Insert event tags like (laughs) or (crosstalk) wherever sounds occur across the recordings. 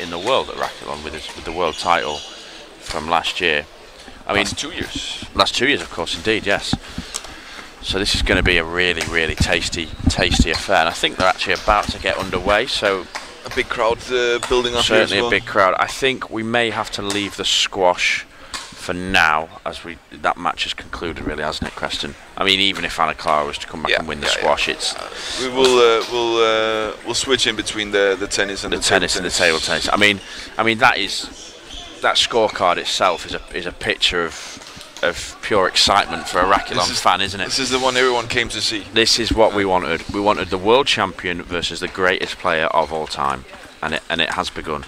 in the world at Racketlon with his, with the world title from last year. I mean, Last two years. last two years, of course, indeed, yes. So this is going to be a really, really tasty, tasty affair, and I think they're actually about to get underway. So A big crowd uh, building up certainly well. a big crowd. I think we may have to leave the squash for now, as we that match has concluded, really, hasn't it, Creston? I mean, even if Anna Clara was to come back Yeah, and win the yeah, yeah. squash, it's We will uh, we'll uh, we'll switch in between the, the tennis and the the, tennis table and the table tennis. I mean, I mean that is that scorecard itself is a is a picture of of pure excitement for a Racketlon is- fan, isn't it? This is the one everyone came to see. This is what we wanted. We wanted the world champion versus the greatest player of all time, and it and it has begun.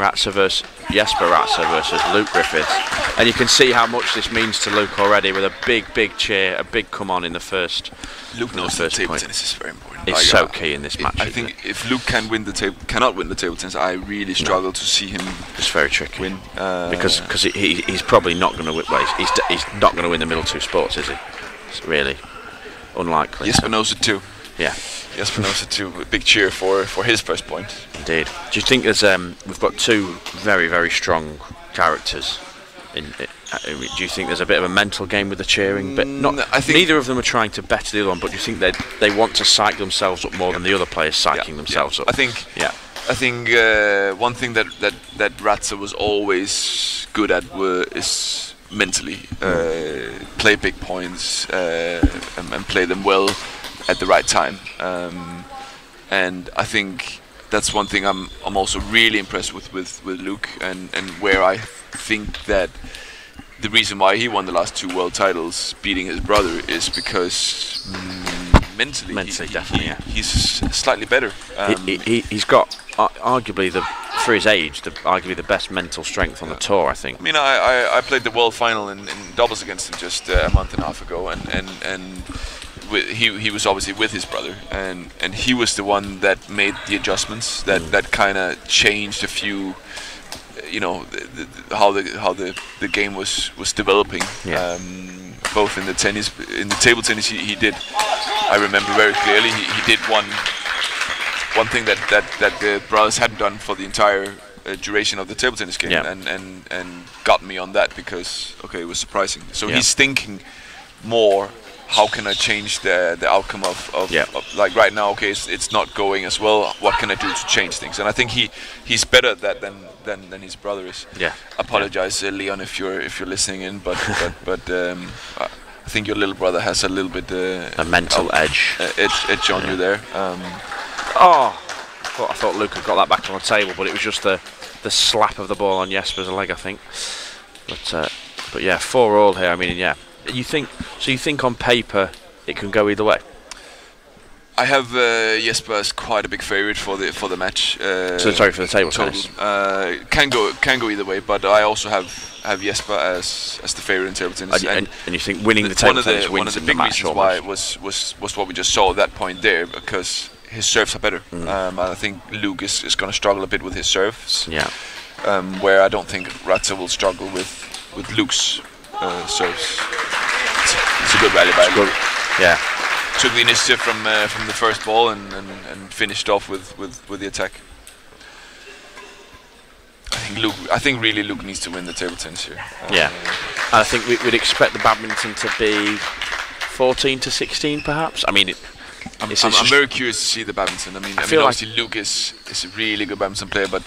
Ratzer versus Jesper Ratzer versus Luke Griffiths, and you can see how much this means to Luke already with a big, big cheer, a big come on in the first. Luke the knows that first table point. tennis is very important. It's Like, so uh, key in this I- match. I think it? if Luke can win the table, cannot win the table tennis, I really struggle to see him it's very tricky. win. Uh, because cause he, he, he's probably not going to win. Well, he's, he's, he's not going to win the middle two sports, is he? It's really unlikely. Jesper knows it too. Yeah, It too. A big cheer for for his first point. indeed. Do you think there's um we've got two very very strong characters in it? uh, Do you think there's a bit of a mental game with the cheering? But not. Mm, I think- neither of them are trying to better the other one. But do you think they they want to psych themselves up more than the other players psyching themselves yeah. up? I think Yeah. I think uh, one thing that that that Ratzer was always good at were, is mentally uh, play big points uh, and, and play them well at the right time. Um, and I think that's one thing I'm I'm also really impressed with with, with Luke and, and where I think that the reason why he won the last two world titles beating his brother is because mm, mentally, Mentally, he, definitely, he- yeah. he's slightly better. He, Um, he, he- he's got uh, arguably the for his age, the, arguably the best mental strength on the tour. I think. I mean, I, I, I played the world final in, in doubles against him just uh, a month and a half ago, and and and he he was obviously with his brother, and and he was the one that made the adjustments that Mm. that kind of changed a few. You know the, the, how the how the, the game was was developing. Yeah. Um, both in the tennis, in the table tennis, he, he did. I remember very clearly. He, he did one one thing that, that, that the brothers hadn't done for the entire uh, duration of the table tennis game, Yeah. and, and and got me on that because okay, it was surprising. So Yeah. he's thinking more. How can I change the the outcome of, of, Yeah. of like right now? Okay, it's, it's not going as well. What can I do to change things? And I think he he's better at that than than, than his brother is. Yeah. Apologize, uh, Leon, if you're if you're listening in, but (laughs) but but um, I I think your little brother has a little bit uh, A mental of- edge. uh, edge edge on you there. Um, Oh, I thought, I thought Luke had got that back on the table, but it was just the the slap of the ball on Jesper's leg, I think. But uh, but yeah, four all here. I mean, yeah. You think so? You think on paper it can go either way? I have uh, Jesper as quite a big favorite for the for the match. Uh, So sorry for the table total. tennis. Uh, can go can go either way, but I also have have Jesper as as the favorite in table tennis. And, and, and you think winning the, table one of tennis the wins one of the in big the match reasons why was was was what we just saw at that point there because his serves are better. Mm. Um, I think Luke is, is going to struggle a bit with his serves, Yeah, um, where I don't think Ratzer will struggle with with Luke's uh, serves. It's, it's a good rally by good. Luke. Yeah, Took the initiative from uh, from the first ball and, and, and finished off with, with, with the attack. I think Luke. I think really Luke needs to win the table tennis here. Uh, Yeah. I think we, we'd expect the badminton to be 14 to 16, perhaps. I mean, it, I'm, I'm, I'm very curious to see the badminton. I mean, I, I mean, like- obviously Luke is, is a really good badminton player, but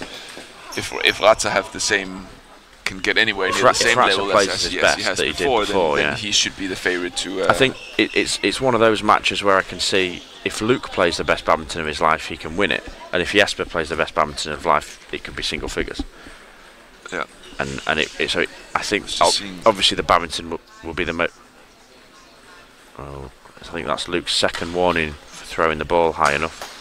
if if Ratzer have the same can get anywhere If near the same level plays as, his as best he has that he did before, before, then, yeah. then he should be the favorite to. Uh, I think it, it's it's one of those matches where I can see if Luke plays the best badminton of his life, he can win it, and if Jesper plays the best badminton of life, it could be single figures. Yeah. And and it, it so it, I think It's ob- just seeing- obviously the badminton will, will be the mo- oh, I think that's Luke's second warning for throwing the ball high enough.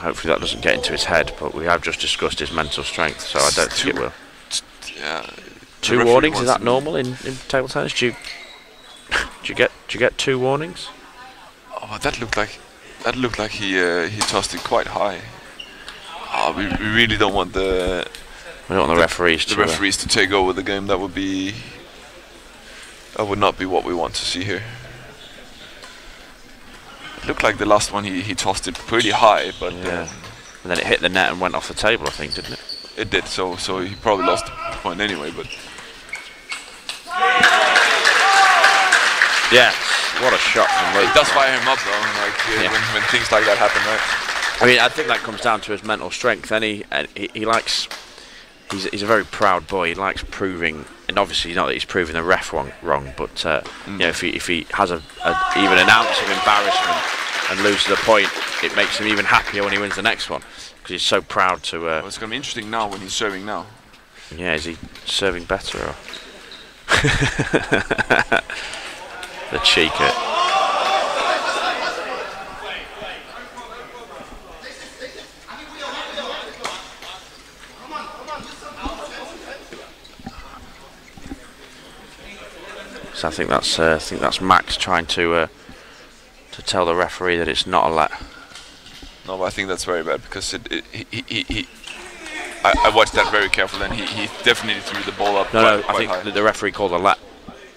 Hopefully that doesn't get into his head, but we have just discussed his mental strength, so I don't think it will. yeah. Two warnings is that normal in, in table tennis? Do you do you get do you get two warnings? Oh, that looked like that looked like he uh, he tossed it quite high. Oh, we, we really don't want the We don't want the, referees the to. uh, referees to take over the game. That would be that would not be what we want to see here. Looked like the last one he, he tossed it pretty high, but Yeah. um, and then it hit the net and went off the table. I think, didn't it? It did. So so he probably lost the point anyway. But Yeah. What a shot from Luke. it does fire him up though. Like uh, Yeah. when, when things like that happen, right? I mean, I think that comes down to his mental strength. And he, and he, he likes. He's, he's a very proud boy. He likes proving, and obviously not that he's proving the ref wrong, wrong but uh, you know, if he if he has a, a even an ounce of embarrassment and loses a point, it makes him even happier when he wins the next one because he's so proud to. Uh, Well, it's gonna be interesting now when he's serving now. yeah, is he serving better or (laughs) the cheek? It. So I think that's uh, I think that's Max trying to uh, to tell the referee that it's not a let. No, but I think that's very bad because it, it he, he, he I, I watched that very carefully and he, he definitely threw the ball up No, quite, no, I quite think high. the referee called a let.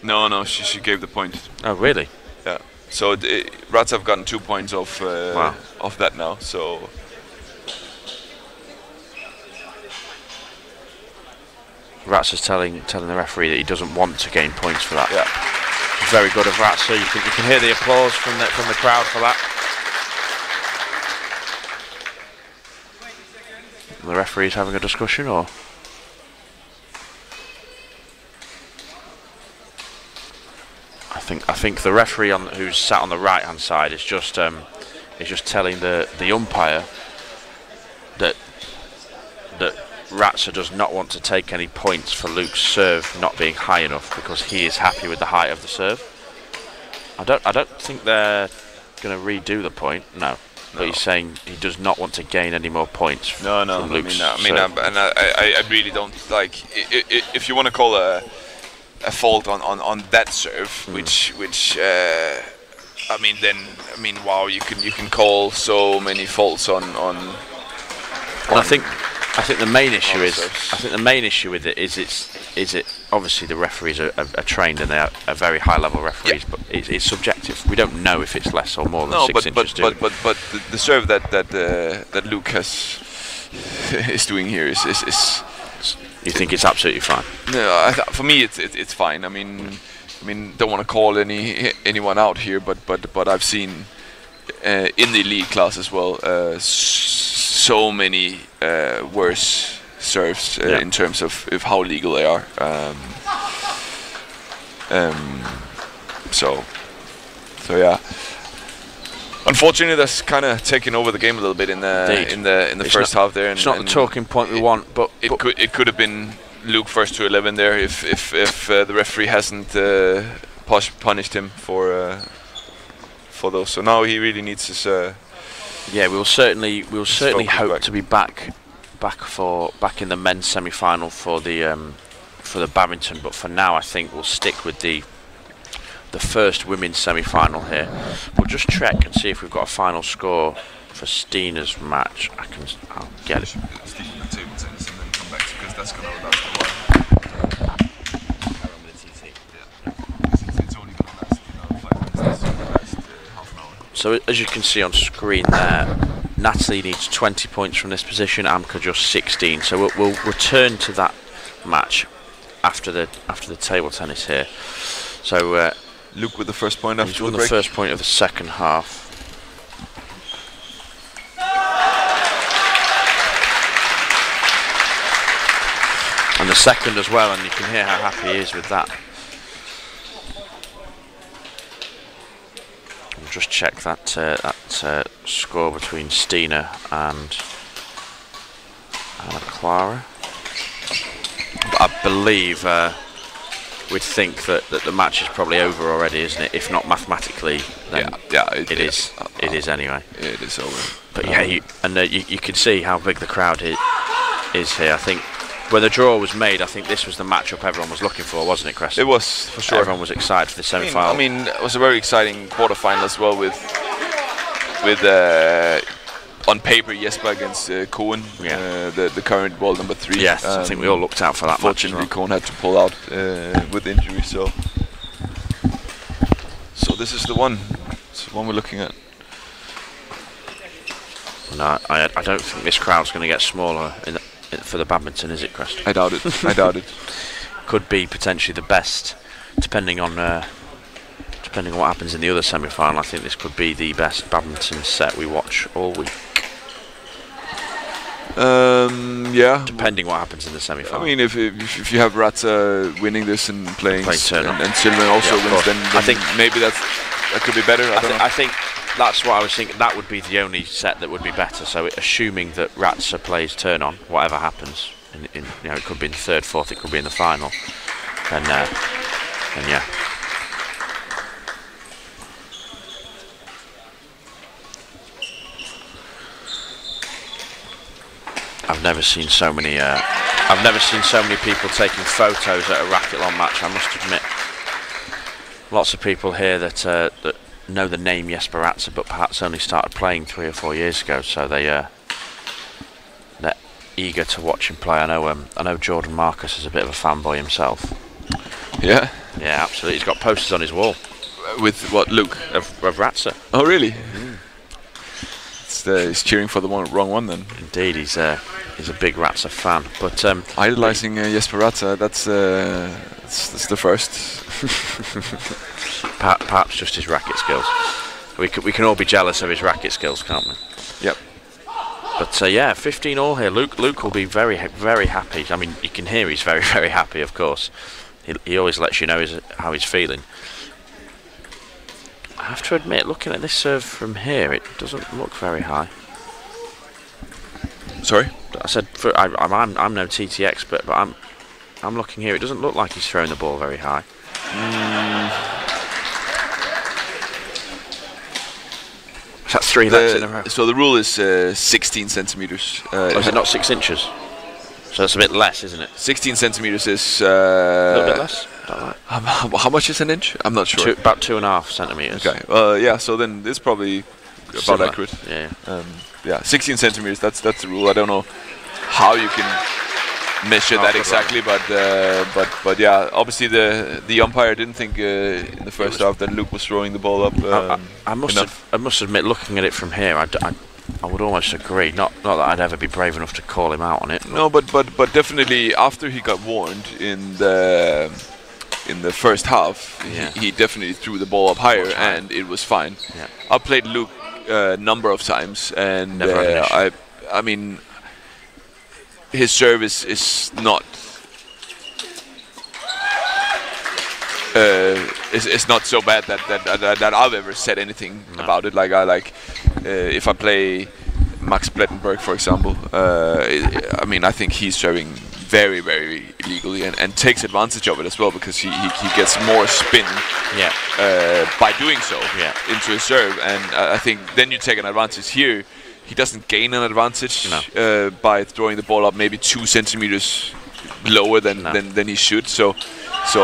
no, no, she, she gave the point. Oh, really? Yeah. So it, Rats have gotten two points off uh, Wow. off that now. So Rats is telling telling the referee that he doesn't want to gain points for that. yeah, Very good of Rats. So you can you can hear the applause from the from the crowd for that. And the referee's having a discussion, or I think I think the referee on who's sat on the right hand side is just um, is just telling the the umpire that that Ratzer does not want to take any points for Luke's serve not being high enough because he is happy with the height of the serve. I don't I don't think they're going to redo the point. No. But he's saying he does not want to gain any more points no, no. from I mean, I mean, serve. and I, I, I really don't like if you want to call a a fault on, on, on that serve, Hmm. which which uh, I mean, then I mean, wow, you can you can call so many faults on on. And I think I think the main issue on is. I think the main issue with it is it's is it obviously the referees are, are, are trained and they are, are very high level referees, but it's, it's subjective. We don't know if it's less or more than No, six but inches. but but, but but the, serve that that uh, that Luke has (laughs) is doing here is is, is you think it's absolutely fine. no, for me it's it, it's fine. I mean, I mean, don't want to call any anyone out here, but but but I've seen uh, in the elite class as well uh, so many uh, worse serves uh, Yeah. in terms of, of how legal they are. Um, um, so so yeah. Unfortunately, that's kind of taken over the game a little bit in the Indeed. in the in the It's first half there. And, It's not the talking point we want, but, it but could it could have been Luke first to eleven there if if if uh, the referee hasn't uh, punished him for uh, for those. So now he really needs his. Yeah, we'll certainly we'll certainly hope back. to be back back for back in the men's semi final for the um, for the badminton. But for now, I think we'll stick with the the first women's semi final here. We'll just check and see if we've got a final score for Stina's match. I can I'll get it. table tennis and then come back because that's gonna last a while. It's only gonna last five minutes. Last half an hour. So as you can see on screen there, Natalie needs 20 points from this position. Amka just 16. So we'll, we'll return to that match after the after the table tennis here. So uh, Luke with the first point he's after won the the first point of the second half. And the second as well, and you can hear how happy he is with that. Just check that uh, that uh, score between Stina and Anna Clara. But I believe uh, we'd think that, that the match is probably over already, isn't it? If not mathematically, then Yeah, yeah, it it- is. uh, It uh, is anyway. It is over. But yeah, you, and uh, you, you can see how big the crowd i- is here. I think when the draw was made, I think this was the matchup everyone was looking for, wasn't it, Chris? It was for sure. Everyone was excited for the semi-final. I mean, it was a very exciting quarter final as well with with uh, on paper Jesper against uh, Cohen, Yeah. uh, the the current world number three. yes, I think we all looked out for that match. Unfortunately, well. Cohen had to pull out uh, with injury. So, so this is the one. It's the one we're looking at. No, I, I don't think this crowd's going to get smaller in, for the badminton, is it, Crest? I doubt it. I doubt it. (laughs) Could be potentially the best, depending on uh, depending on what happens in the other semi-final. I think this could be the best badminton set we watch all week, Um, yeah. depending what happens in the semi-final. I mean, if if, if you have Ratzer winning this and playing, Playing and, and Silvan also Yeah, wins, course. then, I think- maybe that's that could be better. I, I, know. I think that's what I was thinking. That would be the only set that would be better. So, assuming that Ratzer plays Ternon, whatever happens, in, in, you know, it could be in the third, fourth, it could be in the final. Then, uh, then yeah. I've never seen so many. Uh, I've never seen so many people taking photos at a racket racketlon match. I must admit lots of people here that uh, that know the name Jesper Ratzer, but perhaps only started playing three or four years ago. So they uh, they're eager to watch him play. I know um, I know Jordan Marcus is a bit of a fanboy himself. yeah. Yeah, absolutely. He's got posters on his wall With what Luke? of, of Ratzer. Oh, really? It's the, he's cheering for the one, wrong one then. Indeed, he's uh, he's a big Ratzer fan. But um, Idolizing uh, Jesper Ratzer, that's, uh, that's that's the first. (laughs) perha- perhaps just his racket skills. We can, we can all be jealous of his racket skills, can't we? Yep. But uh, yeah, 15 all here. Luke Luke will be very ha- very happy. I mean, you can hear he's very (laughs) very happy. Of course, he, he always lets you know his, how he's feeling. I have to admit, looking at this serve from here, it doesn't look very high. Sorry. I said for, I, I'm, I'm I'm no TT expert, but I'm I'm looking here. It doesn't look like he's throwing the ball very high. Is that three lefts in a row? So the rule is uh, 16 centimeters. Uh, Or is it not six inches? So that's a bit less, isn't it? 16 centimeters is. Uh, A little bit less. Right? How, much is an inch? I'm not sure. Two, about two and a half centimeters. Okay. Uh, yeah. So then it's probably about Similar. accurate. Yeah. Um, yeah, 16 centimeters. That's that's the rule. I don't know how you can measure Oh, that exactly, but uh, but but yeah. Obviously, the the umpire didn't think uh, in the first half that Luke was throwing the ball up. I, I, Um, I must enough. I must admit, looking at it from here, I, d- I, I would almost agree. Not not that I'd ever be brave enough to call him out on it. No, but but but definitely after he got warned in the in the first half, Yeah. he, he definitely threw the ball up higher, and it was fine. Yeah. I played Luke a number of times, and Never had an uh. I I mean his service is not. Uh, it's, it's not so bad that, that, that, that I've ever said anything No. about it. Like I like, uh, if I play Max Plettenberg, for example, uh, I I mean I think he's serving very very illegally and, and takes advantage of it as well because he, he, he gets more spin Yeah. uh, by doing so Yeah. into his serve, and I think then you take an advantage here. He doesn't gain an advantage No. uh, by throwing the ball up maybe two centimeters lower than, No. than, than he should. So, so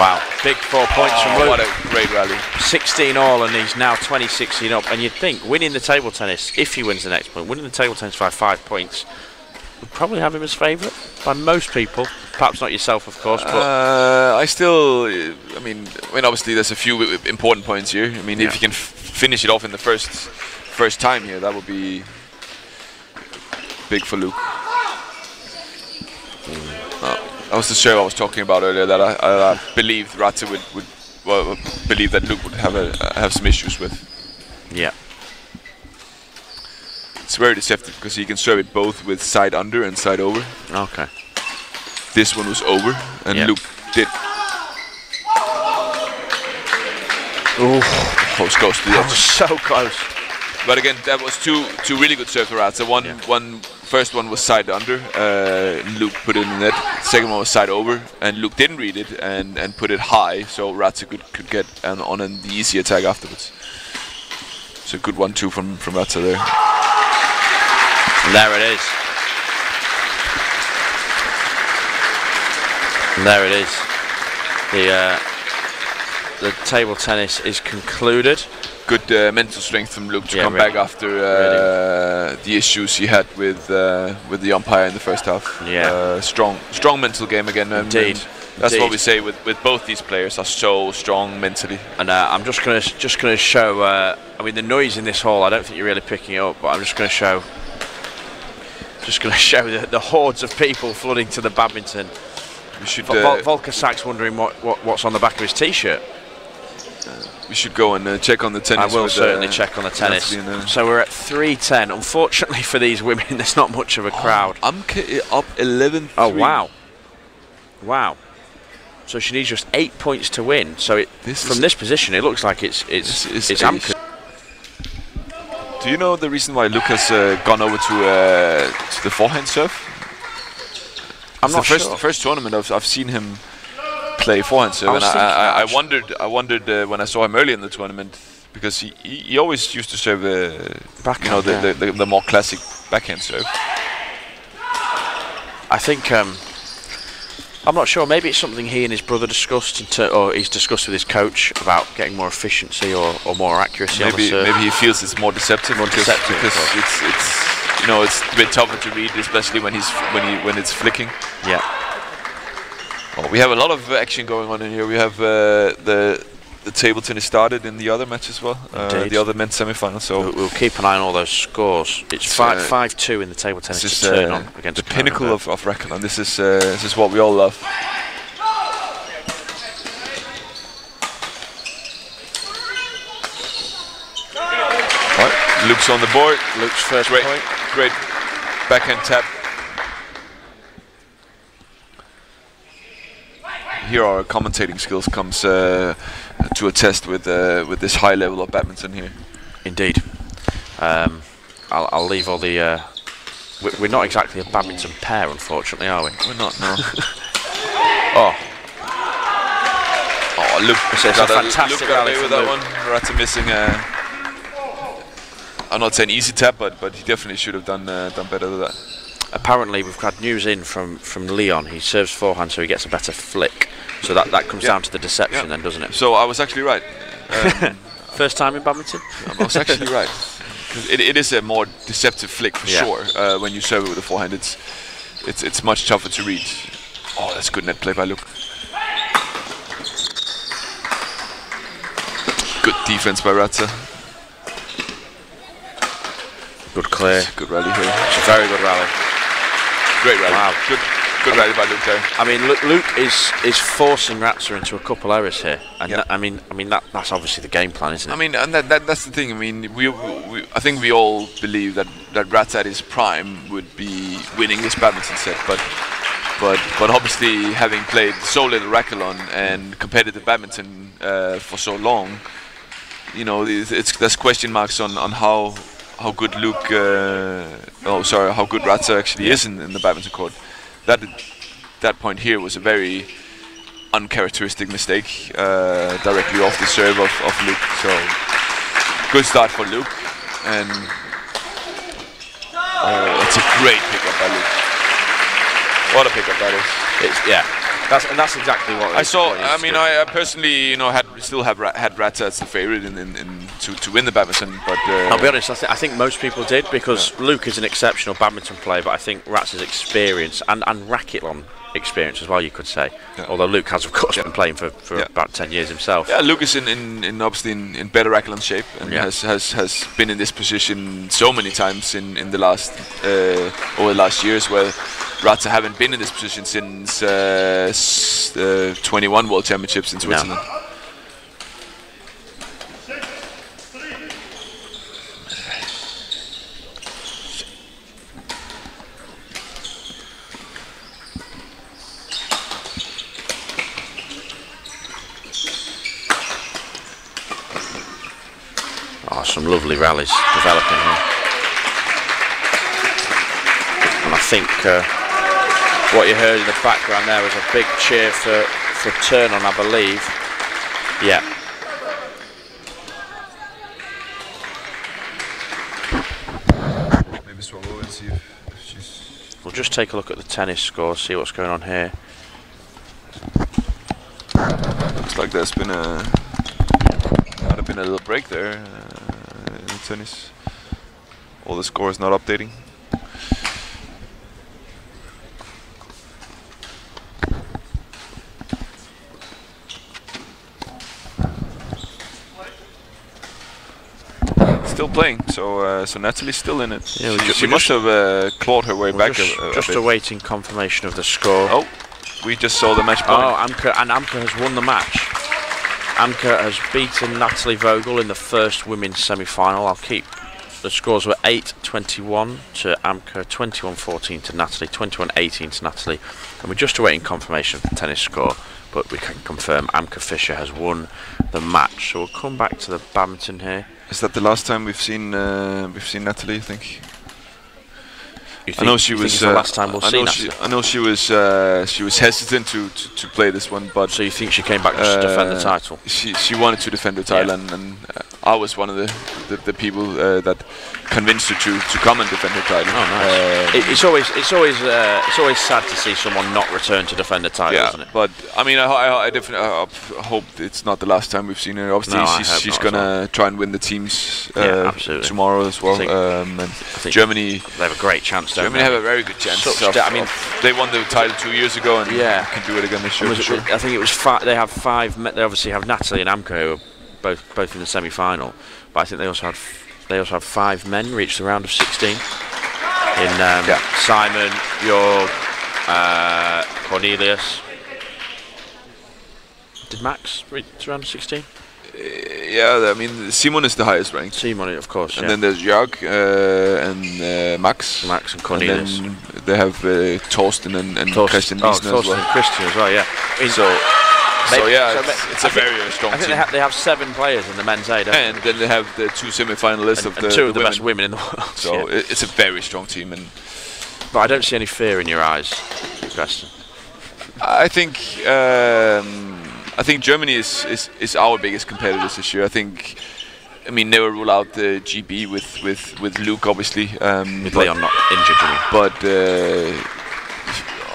Wow. Big four points from oh, Luke. what a great rally! 16 all, and he's now 20 16 up. And you'd think winning the table tennis, if he wins the next point, winning the table tennis by five points, would probably have him as favourite by most people. Perhaps not yourself, of course, but Uh, I still, I mean, I mean, obviously there's a few important points here. I mean, Yeah. if you can f- finish it off in the first first time here, that would be big for Luke. Uh, that was the show I was talking about earlier that I, I, I believed Ratzer would, would well, believe that Luke would have a, have some issues with. yeah. It's very deceptive because he can serve it both with side under and side over. Okay. This one was over, and Yeah. Luke did. Oh, close, close to the That edge. was so close. But again, that was two two really good serves for Ratzer. One Yeah. one first one was side under. Uh, Luke put it in the net. Second one was side over, and Luke didn't read it and, and put it high, so Ratzer could could get an, on an easy attack afterwards. So good one two from from Ratzer there. There it is. There it is. The uh, the table tennis is concluded. Good uh, mental strength from Luke to Yeah, come really. back after uh, the issues he had with uh, with the umpire in the first half. Yeah. Uh, strong strong mental game again. Indeed. That's what we say with, with both these players are so strong mentally. And uh, I'm just gonna just gonna show. Uh, I mean, the noise in this hall. I don't think you're really picking it up, but I'm just gonna show. Just gonna (laughs) show the, the hordes of people flooding to the badminton. We should Vol- uh, Volker Sachs wondering what, what what's on the back of his t-shirt. we should go and uh, check on the tennis. I will certainly uh, check on the tennis. Uh, So we're at 310. Unfortunately for these women, (laughs) there's not much of a crowd. Amke up 11. Oh, wow. Wow. So she needs just eight points to win. So it, This from this position, it looks like it's it's it's a Amka. Do you know the reason why Luke has uh, gone over to uh, to the forehand serve? I'm It's not the first sure. first tournament I've, I've seen him play forehand serve, I and I, I, I wondered I wondered uh, when I saw him early in the tournament because he, he, always used to serve uh, you know the, yeah. the, the, the more classic backhand serve. I think um, I'm not sure. Maybe it's something he and his brother discussed, or he's discussed with his coach about getting more efficiency or, or more accuracy on the Maybe maybe he feels it's more deceptive More because, deceptive, because it's it's you know it's a bit tougher to read, especially when he's when he when it's flicking. Yeah. Well, we have a lot of action going on in here. We have uh, the the table tennis started in the other match as well, uh, the other men's semi-final. So We'll, we'll keep an eye on all those scores. It's five uh, five two in the table tennis this is uh, on against the pinnacle of, of Racketlon. This is uh, this is what we all love. Right, Luke's on the board. Luke's first Great, point. great backhand tap. Here our commentating skills comes uh, to a test with uh, with this high level of badminton here. Indeed. Um, I'll, I'll leave all the. Uh, we- we're not exactly a badminton pair, unfortunately, are we? We're not no. (laughs) Oh, oh, Luke, It's a fantastic Luke rally with that Luke. one. Rata missing a. I'm not saying easy tap, but but he definitely should have done uh, done better than that. apparently we've had news in from, from Leon. He serves forehand, so he gets a better flick. So that, that comes Yeah. down to the deception, Yeah. then, doesn't it? So I was actually right. (laughs) Um, First time in badminton. I was actually right. (laughs) 'Cause It, it is a more deceptive flick for Yeah. sure. Uh, when you serve it with a forehand, it's it's it's much tougher to read. Oh, that's good net play by Luke. Good defense by Ratzer. Good clear. Good rally here. Very good rally. Great rally. Wow. Good good rally by Luke. I mean, Luke, Luke is is forcing Ratzer into a couple errors here, and Yeah. that- I mean, I mean that that's obviously the game plan, isn't it? I mean, and that, that that's the thing. I mean, we, we I think we all believe that that Ratz at his prime would be winning this badminton set, but but but obviously having played so little racketlon and competitive badminton uh, for so long, you know, it's, it's there's question marks on on how how good Luke, uh, oh sorry, how good Ratzer actually is in, in the badminton court. That that point here was a very uncharacteristic mistake uh, directly off the serve of, of Luke. So good start for Luke, and oh, it's a great pickup by Luke. What a pickup that is! It's, yeah, that's and that's exactly what I saw. what I mean. I, I personally, you know, had still have Ra- had Ratzer as the favorite in, in, in to, to win the badminton, but uh, I'll be honest. I, th- I think most people did because Luke is an exceptional badminton player, but I think Ratz's experience and and racketlon experience as well, you could say. Yeah. Although Luke has, of course, Yeah. been playing for, for Yeah. about ten years himself. Yeah, Luke is in, in, in obviously in, in better racketlon shape and has, has has been in this position so many times in, in the last uh, over the last years where Ratzer haven't been in this position since uh, s- uh, 21 World Championships in Switzerland. Oh, some lovely rallies developing here. And I think uh, what you heard in the background there was a big cheer for, for Ternon, I believe. Yeah. Maybe swallow and see if, if she's. We'll just take a look at the tennis score, see what's going on here. Looks like there's been a might have been a little break there uh, in the tennis. All the score is not updating. Still playing, so uh, so Natalie's still in it. Yeah, she, she must have uh, clawed her way back. Just, a, a just awaiting confirmation of the score. Oh, we just saw the match point. Oh, Amka and Amka has won the match. Amka has beaten Natalie Vogel in the first women's semi-final. I'll keep the scores were 8-21 to Amka, 21-14 to Natalie, 21-18 to Natalie, and we're just awaiting confirmation of the tennis score. But we can confirm Amka Fisher has won the match. So we'll come back to the badminton here. Is that the last time we've seen uh, we've seen Natalie? I think. You I know she think was. the uh, last time we'll I see know she, I know she was. Uh, she was hesitant to, to, to play this one, but So you think she came back just to defend the Uh, title? she she wanted to defend the title, Yeah. and, and uh, I was one of the the, the people uh, that convinced her to, to come and defend the title. Oh, nice. Uh, It, it's always it's always uh, it's always sad to see someone not return to defend a title, yeah, isn't it? but I mean, I, I, I definitely I hope it's not the last time we've seen her. Obviously, No, she's she's gonna try and win the teams uh, Yeah, tomorrow as well. um, and Germany, they have a great chance. Germany they? have a very good chance. Of- I mean- they won the title two years ago, and Yeah. can do it again this year. Was for it- sure. I think it was five. They have five. They obviously have Natalie and Amco, who are both both in the semi-final. But I think they also had they also have five men reach the round of 16. In um, Yeah. Simon, Jorg, uh, Cornelius. Did Max reach the round of 16? Yeah, I mean, Simon is the highest ranked. Simon, of course. And yeah. then there's Jörg uh, and uh, Max. Max and And Cornelius. then they have uh, Torsten and, and Torsten- Christian oh, as Torsten well. and Christian as well. Yeah. So, so yeah, so it's, it's a very, very strong I think team. they, ha- they have seven players in the men's A, and then they have the two semi-finalists of the, two the of the women. best women in the world. (laughs) So yeah. it, it's a very strong team, and But I don't see any fear in your eyes, Preston. I think um, I think Germany is, is, is our biggest competitors this year. I think. I mean, never rule out the GB with, with, with Luke, obviously. Um, With but- Leon not injured, but uh,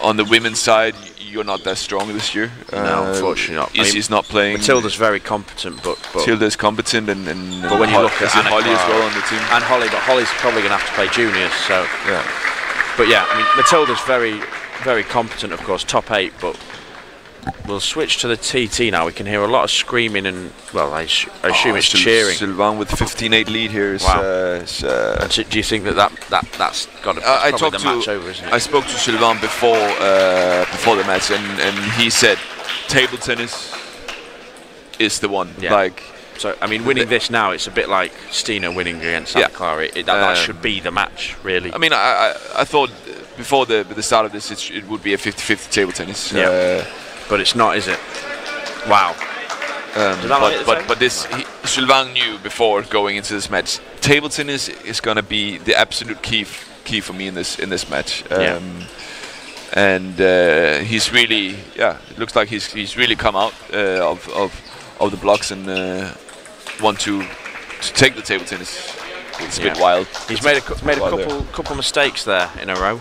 on the women's side, you're not that strong this year. No, unfortunately not. I Izzy's mean, not playing. Matilda's very competent, but, but Matilda's competent, and, and But when you look at Anna Holly as well on the team. and Holly, but Holly's probably going to have to play juniors. So, yeah, but yeah, I mean Matilda's very, very competent, of course, top eight. But we'll switch to the TT now. We can hear a lot of screaming and well, I, I assume Oh, it's Sil- cheering. Sylvain with 15-8 lead here is. Wow. Uh, is, uh, so do you think that, that, that that's got to Uh, I talked the to match over, isn't it? I spoke to Sylvain before uh, before the match, and, and he said table tennis is the one. Yeah. Like so I mean, winning this now, it's a bit like Stina winning against Santa Yeah. Clara. It, it- that, that Um, should be the match, really. I mean, I I, I thought before the the start of this, it, it would be a 50-50 table tennis. Yeah. Uh, but it's not, is it? Wow. Um, Did I like it but but, but this he, Sylvain knew before going into this match. Table tennis is going to be the absolute key f- key for me in this in this match. Um, Yeah. And uh, he's really yeah. It looks like he's he's really come out uh, of, of of the blocks and uh, want to to take the table tennis. It's a bit wild. He's It's made a cou- made a wild there. couple couple mistakes there in a row.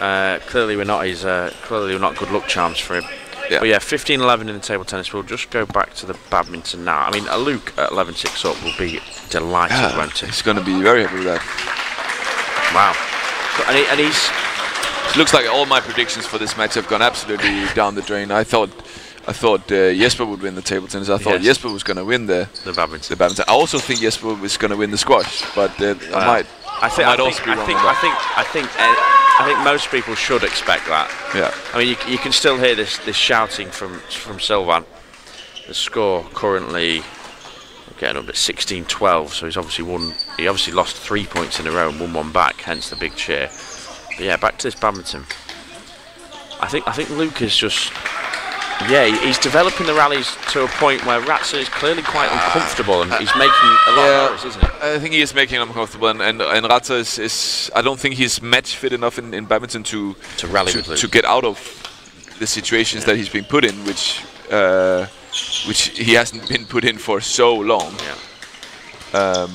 Uh, clearly, we're not his. Uh, clearly, we're not good luck charms for him. Yeah. But yeah, 15-11 in the table tennis. We'll just go back to the badminton now. I mean, a Luke at 11-6 up will be delighted, Yeah, won't he? he's going to be very happy with that. Wow. And, he, and he's It looks like all my predictions for this match have gone absolutely (laughs) down the drain. I thought, I thought uh, Jesper would win the table tennis. I thought Yes. Jesper was going to win the, the badminton. the badminton. I also think Jesper was going to win the squash, but uh, I might, I think. I think. I think. I think. I think. I think most people should expect that. yeah. I mean, you, you can still hear this this shouting from from Sylvain. The score currently getting up at 16-12, so he's obviously won. He obviously lost three points in a row and won one back, hence the big cheer. But yeah, back to this badminton. I think I think Luke is just. Yeah, he's developing the rallies to a point where Ratzer is clearly quite uncomfortable and he's making a lot Yeah. of errors, isn't he? I think he is making him uncomfortable, and and, and Ratzer is, is. I don't think he's match fit enough in, in badminton to To rally to, to get out of the situations that he's been put in, which uh, which he hasn't been put in for so long. Yeah. Um,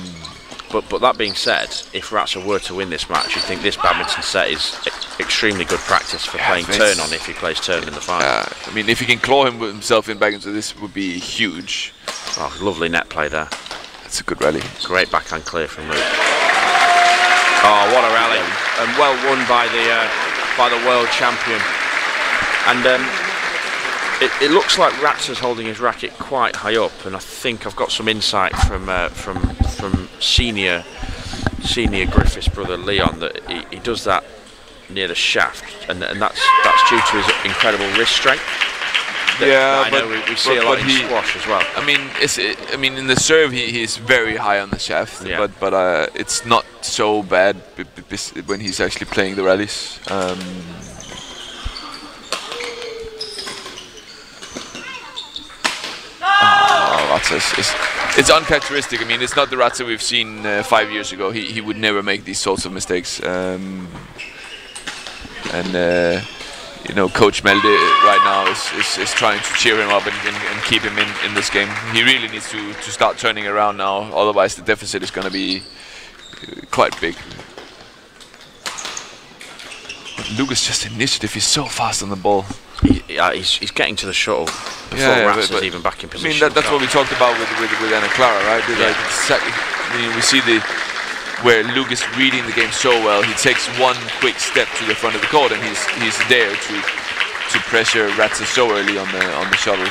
But but that being said, if Ratzer were to win this match, you'd think this badminton set is extremely good practice for Yeah, playing it's- Ternon if he plays Ternon the final. uh, I mean, if he can claw him himself in back into this, would be huge. Oh, lovely net play there. That's a good rally. Great backhand clear from Luke. Oh, what a rally! And well won by the uh, by the world champion. And um, it, it looks like Ratzer's holding his racket quite high up, and I think I've got some insight from uh, from from senior senior Griffiths brother Leon that he, he does that near the shaft, and, and that's that's due to his incredible wrist strength. Yeah, I but- know we, we see but- a lot in he- squash as well. I mean, it's, I mean, in the serve, he, he's very high on the shaft, Yeah. but but uh, it's not so bad when he's actually playing the rallies. Um, it's uncharacteristic. I mean, it's not the Ratzer we've seen uh, five years ago. He he would never make these sorts of mistakes. Um, and uh, you know, Coach Melde right now is, is, is trying to cheer him up and, and, and keep him in, in this game. He really needs to, to start turning around now, otherwise the deficit is going to be uh, quite big. Lucas just initiative, he's so fast on the ball. He, he's, he's getting to the shuttle before Yeah, yeah, but- but- even back in position. I mean, that, that's what we talked about with with, with Anna Clara, right? Like, Yeah. exactly. I mean, we see the where Luke is reading the game so well. He takes one quick step to the front of the court, and he's he's there to to pressure Ratzer so early on the on the shuttles.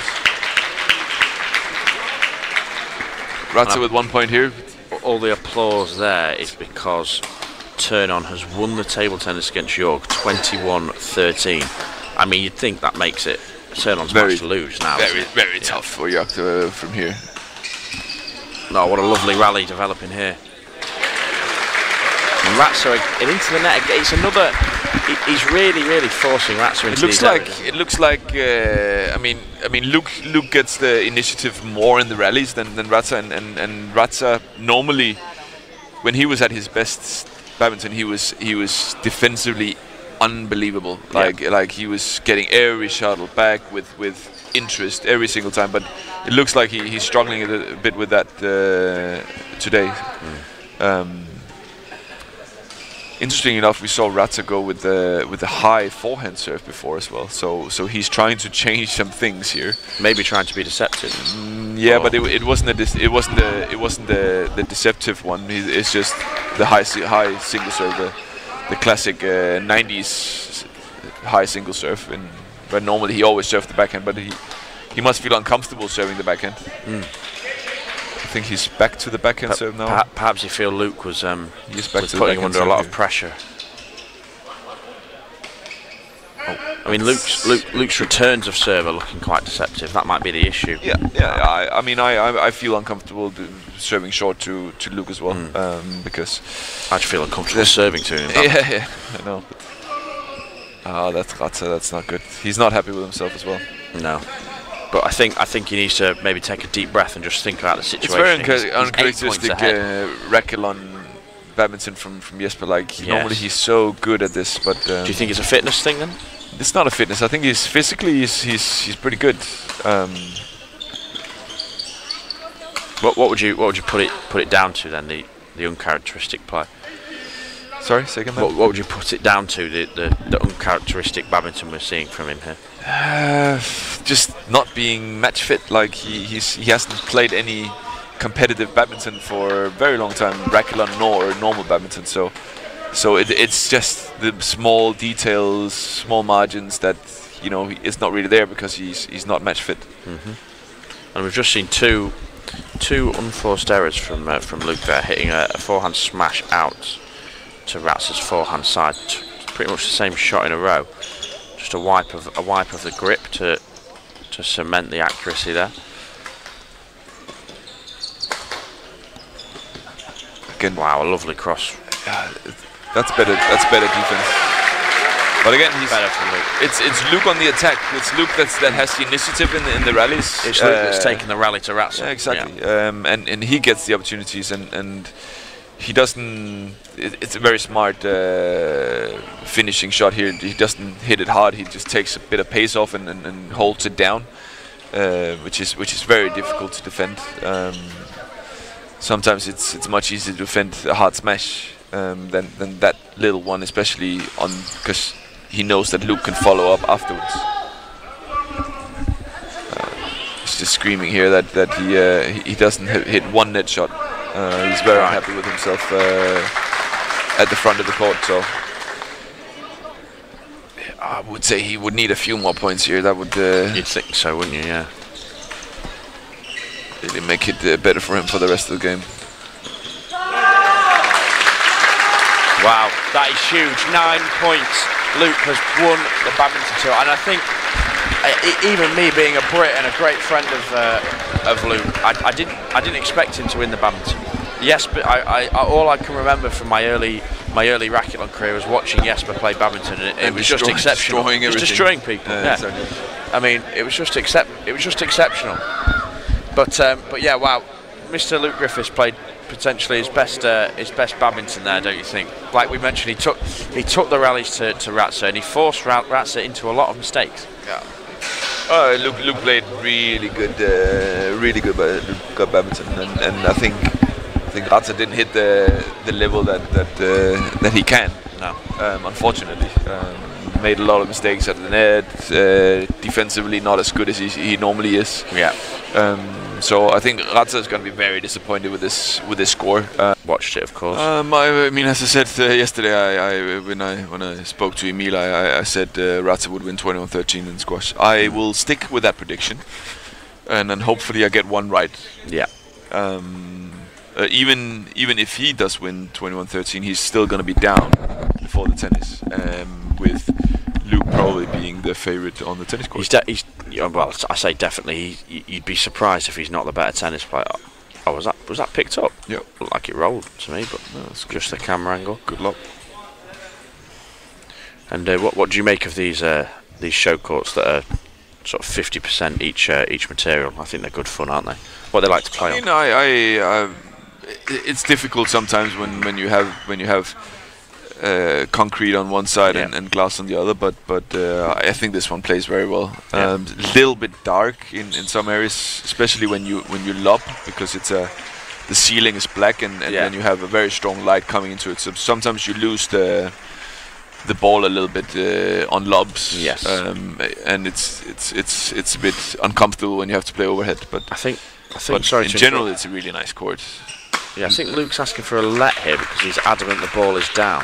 Ratzer with one point here. all the applause there is because Ternon has won the table tennis against York 21-13. I mean, you'd think that makes it Ternon's Very- match to lose now. Very isn't it? very tough for York uh, from here. No, what a lovely rally developing here. And Ratzer ag- into the net. ag- It's another. He's really, really forcing Ratzer into It looks these like areas. it looks like uh, I mean I mean Luke Luke gets the initiative more in the rallies than than Ratzer and and, and Ratzer normally when he was at his best badminton he was he was defensively unbelievable Yeah. like like he was getting every shuttle back with with interest every single time but it looks like he, he's struggling a, bit with that uh, today um, Interesting enough, we saw Ratzer go with the with the high forehand serve before as well. So so he's trying to change some things here. maybe trying to be deceptive. Mm, yeah, Oh. but it, it wasn't a it wasn't the it wasn't the, the deceptive one. It's just the high si- high single serve, the, classic uh, '90s high single serve. And but normally he always served the backhand, but he he must feel uncomfortable serving the backhand. I think he's back to the backhand Per- serve now. perhaps you feel Luke was um, He's back was putting him under a lot of here. I mean, Luke's Luke, Luke's returns of serve are looking quite deceptive. That might be the issue. Yeah, yeah. I, I mean, I, I, feel uncomfortable serving short to, to Luke as well Mm. um, because. I just feel uncomfortable serving to him. (laughs) Yeah, yeah, I know. But, oh, that's Ratzer. That's not good. He's not happy with himself as well. No. But I think I think he needs to maybe take a deep breath and just think about the situation. It's very He's- unchar- he's eight points uncharacteristic uh, Racketlon badminton from from Jesper. Like Yes. normally he's so good at this, but um, Do you think it's a fitness thing then? It's not a fitness. I think he's physically he's he's, he's pretty good. Um, What, what would you what would you put it put it down to then? The the uncharacteristic play. sorry, second. What, what would you put it down to? The, the the uncharacteristic badminton we're seeing from him here. Uh, just not being match fit. Like he he's, he hasn't played any competitive badminton for a very long time, Racketlon nor normal badminton. So so it, it's just the small details, small margins that you know it's not really there because he's he's not match fit. And we've just seen two two unforced errors from uh, from Luke there, hitting a, a forehand smash out to Ratz's forehand side. T- pretty much the same shot in a row. Just a wipe of a wipe of the grip to to cement the accuracy there. Again, Wow, a lovely cross. uh, that's better. That's better defense. But again, he's Better from Luke. it's it's Luke on the attack. It's Luke that's that has the initiative in the, in the rallies. It's Luke that's Uh, taking the rally to Ratz. Yeah, exactly. Um, and and he gets the opportunities, and and he doesn't. It, it's a very smart uh, finishing shot here. He doesn't hit it hard. He just takes a bit of pace off and, and, and holds it down, uh, which is which is very difficult to defend. Um, sometimes it's it's much easier to defend a hard smash um, than than that little one, especially on because he knows that Luke can follow up afterwards. He's just screaming here that that he uh, he, he doesn't hit, one net shot. Uh, he's very happy with himself uh, at the front of the court. So I would say he would need a few more points here. That would uh, You'd think so, wouldn't you? Yeah. really make it uh, better for him for the rest of the game. Wow, that is huge. Nine points. Luke has won the badminton tour, and I think uh, even me being a Brit and a great friend of uh, of Luke, I, I didn't I didn't expect him to win the badminton. Yes, but I, I, all I can remember from my early my early racketlon career was watching Jesper play badminton, and it, it And was just exceptional. destroying Just everything. destroying people. Yeah, yeah. exactly. I mean, it was just accept. It was just exceptional. But um, but yeah, wow, Mr. Luke Griffiths played potentially his best uh, his best badminton there, don't you think? Like we mentioned, he took he took the rallies to, to Ratzer and he forced Ra- Ratzer into a lot of mistakes. Yeah. Uh, Luke, Luke played really good, uh, really good, good badminton, and, and I think I think Rata didn't hit the the level that that uh, that he can. No. Um, unfortunately, um, made a lot of mistakes at the net. Uh, defensively, not as good as he, he normally is. Yeah. Um, so I think Rata is going to be very disappointed with this with this score. Uh, Watched it, of course. um, I, I mean, as I said uh, yesterday, I, I when I when I spoke to Emil, I, I, said uh, would win 21-13 in squash. I will stick with that prediction, and then hopefully I get one right. yeah. Um, uh, even even if he does win 21-13, he's still going to be down before the tennis, um, with Luke probably being the favorite on the tennis court. He's, de- he's well. I say definitely. He, you'd be surprised if he's not the better tennis player. Oh, was that was that picked up? Yep. Looked like it rolled to me, but No, it's just the camera angle. Good luck. And uh, what what do you make of these uh, these show courts that are sort of fifty percent each uh, each material? I think they're good fun, aren't they? What they like to play I on. I, I, uh, i- it's difficult sometimes when, when you have when you have uh, concrete on one side and, Yeah. and glass on the other. But but uh, I think this one plays very well. Yeah. Um, little bit dark in, in some areas, especially when you when you lob because it's a the ceiling is black and, and Yeah. then you have a very strong light coming into it. So sometimes you lose the the ball a little bit uh, on lobs. Yes. Um, and it's it's it's it's a bit uncomfortable when you have to play overhead. But I think. I think. but sorry in general, it's a really nice court. Yeah, I think Luke's asking for a let here because he's adamant the ball is down.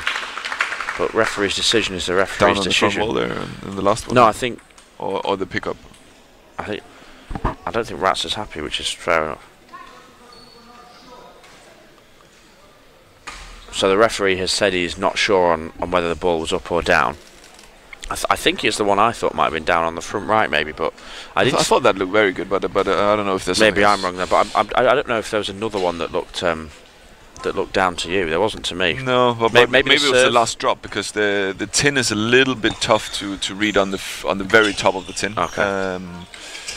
But referee's decision is the Down referee's on the front decision. there in the last one. no, I think or, or the pickup. I think I don't think Rats is happy, which is fair enough. So the referee has said he's not sure on, on whether the ball was up or down. I, th- I think it's the one I thought might have been down on the front right, maybe, but I I, didn't. th- I thought that looked very good, but but uh, I don't know if there's maybe I'm wrong there, but I'm, I'm, I don't know if there was another one that looked um, that looked down to you. There wasn't to me. No, but, May- but maybe maybe, it was the last drop because the the tin is a little bit tough to, to read on the f- on the very top of the tin. Okay. Um,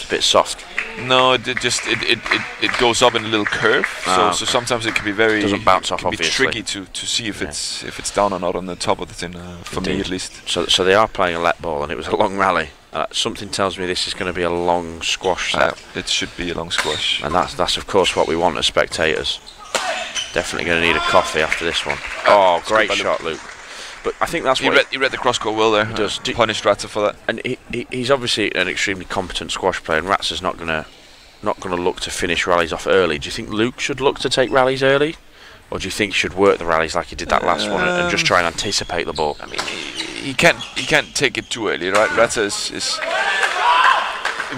a bit soft. no, it, it just it, it, it, it goes up in a little curve, Ah, so okay. so sometimes it can be very Doesn't bounce it off, can be obviously. tricky to, to see if Yeah. it's if it's down or not on the top of the tin. Uh, for me at least. So so they are playing a let ball, and it was a long rally. Uh, something tells me this is going to be a long squash set. Uh, it should be a long squash. And that's that's of course what we want as spectators. Definitely going to need a coffee after this one. Oh, it's good great shot, Luke. But I think that's He what. read, he read the cross court well there. He does. Uh, Do- punished Ratzer for that. and he, he, he's obviously an extremely competent squash player, and Ratzer's not going to not going to look to finish rallies off early. Do you think Luke should look to take rallies early, or do you think he should work the rallies like he did that last one and, just Um, try and anticipate the ball? I mean, he, he can't he can't take it too early, right? Ratzer is, is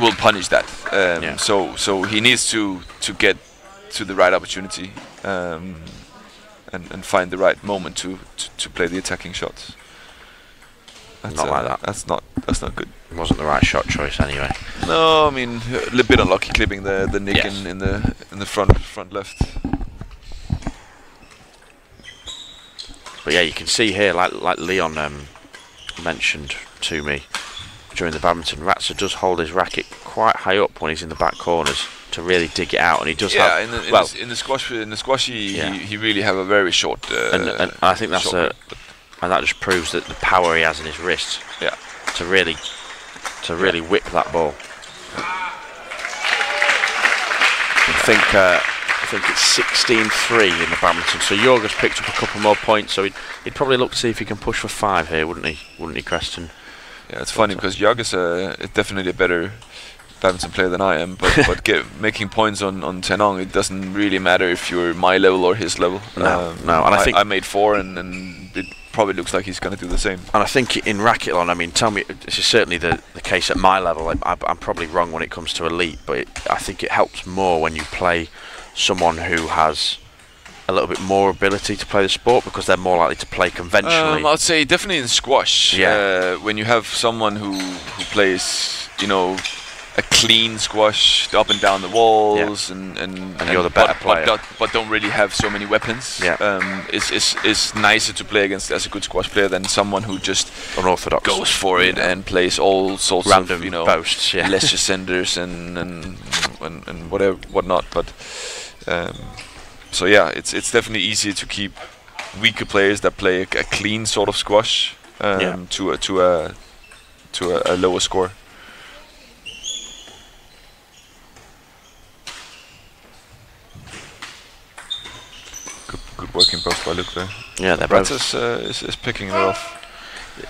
will punish that. Um, Yeah. So so he needs to to get to the right opportunity um, and and find the right moment to to, to play the attacking shots. That's, Not like that. That's not that's not good. It wasn't the right shot choice anyway. No, I mean a little bit unlucky clipping the the nick Yes. in, in the in the front front left. But yeah, you can see here, like like Leon um, mentioned to me during the badminton, Ratzer does hold his racket quite high up when he's in the back corners to really dig it out, and he does Yeah, have in the, in, well, the, in the squash in the squash he, Yeah. he, he really have a very short. Uh, and, and I think that's a, grip, and that just proves that the power he has in his wrist yeah. to really to really whip that ball. I think uh, I think it's 16-3 in the badminton. So Jorg's picked up a couple more points, so he'd, he'd probably look to see if he can push for five here, wouldn't he? Wouldn't he, Creston? Yeah, it's funny because Jörg is a, is definitely a better badminton player than I am, but (laughs) but get, making points on on Ternon, it doesn't really matter if you're my level or his level. Um, No, no, and I think- I made four, and, and it probably looks like he's going to do the same. And I think in racketlon, I mean, tell me, this is certainly the, the case at my level. I, I'm probably wrong when it comes to elite, but it, I think it helps more when you play someone who has a little bit more ability to play the sport because they're more likely to play conventionally. Um, I'd say definitely in squash. Yeah. Uh, when you have someone who who plays, you know, a clean squash, up and down the walls, and, and And you're the better but, player. But, don't- but don't really have so many weapons. Yeah. Um, it's, it's, it's nicer to play against as a good squash player than someone who just unorthodox. goes for it and plays all sorts Random of you know boasts, yeah. (laughs) lesser senders and and and, and whatever whatnot. But um, so yeah, it's it's definitely easier to keep weaker players that play a, a clean sort of squash um, Yeah. to a to a to a, a lower score. Good, working post by Luke there. Yeah, they're both is, uh, is, is picking it off.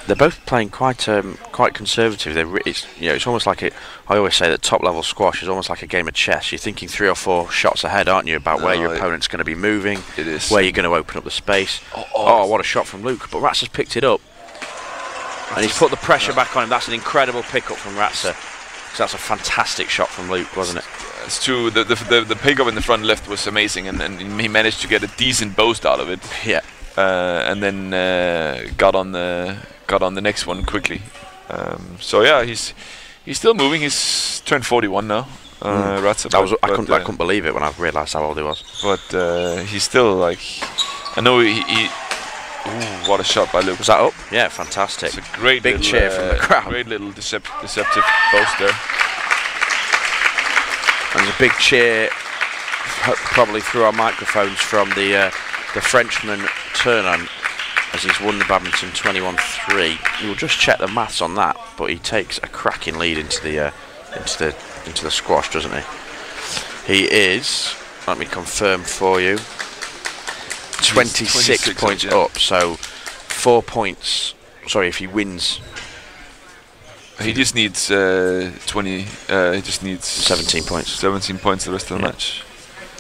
they're both playing quite um, quite conservative. They're re- it's you know it's almost like it. I always say that top level squash is almost like a game of chess. You're thinking three or four shots ahead, aren't you, about where your opponent's going to be moving, It is. where you're going to open up the space. Oh, Oh, what a shot from Luke! But Ratzer picked it up, and he's put the pressure back on him. That's an incredible pickup from Ratzer. So that's a fantastic shot from Luke, wasn't it? It's true. The the the, the pick up in the front left was amazing, and, and he managed to get a decent boast out of it, Yeah. uh, and then uh, got on the got on the next one quickly. Um, so yeah, he's he's still moving. He's turned 41 now. Uh, Ratzer, I was I couldn't I uh, couldn't believe it when I realised how old he was. but uh, he's still like. I know he. he ooh, what a shot by Luke. Was that up? Yeah, fantastic. It's a great Big little, cheer from the uh, crowd. Great little decep- deceptive boast there. And there's a big cheer, probably through our microphones, from the uh, the Frenchman Ternon as he's won the badminton 21-3. We'll just check the maths on that, but he takes a cracking lead into the uh, into the into the squash, doesn't he? He is. Let me confirm for you. 26, 26 points yeah. up, so four points. Sorry, if he wins He just needs uh, 20. Uh, he just needs 17 points. 17 points the rest of the Yeah. match.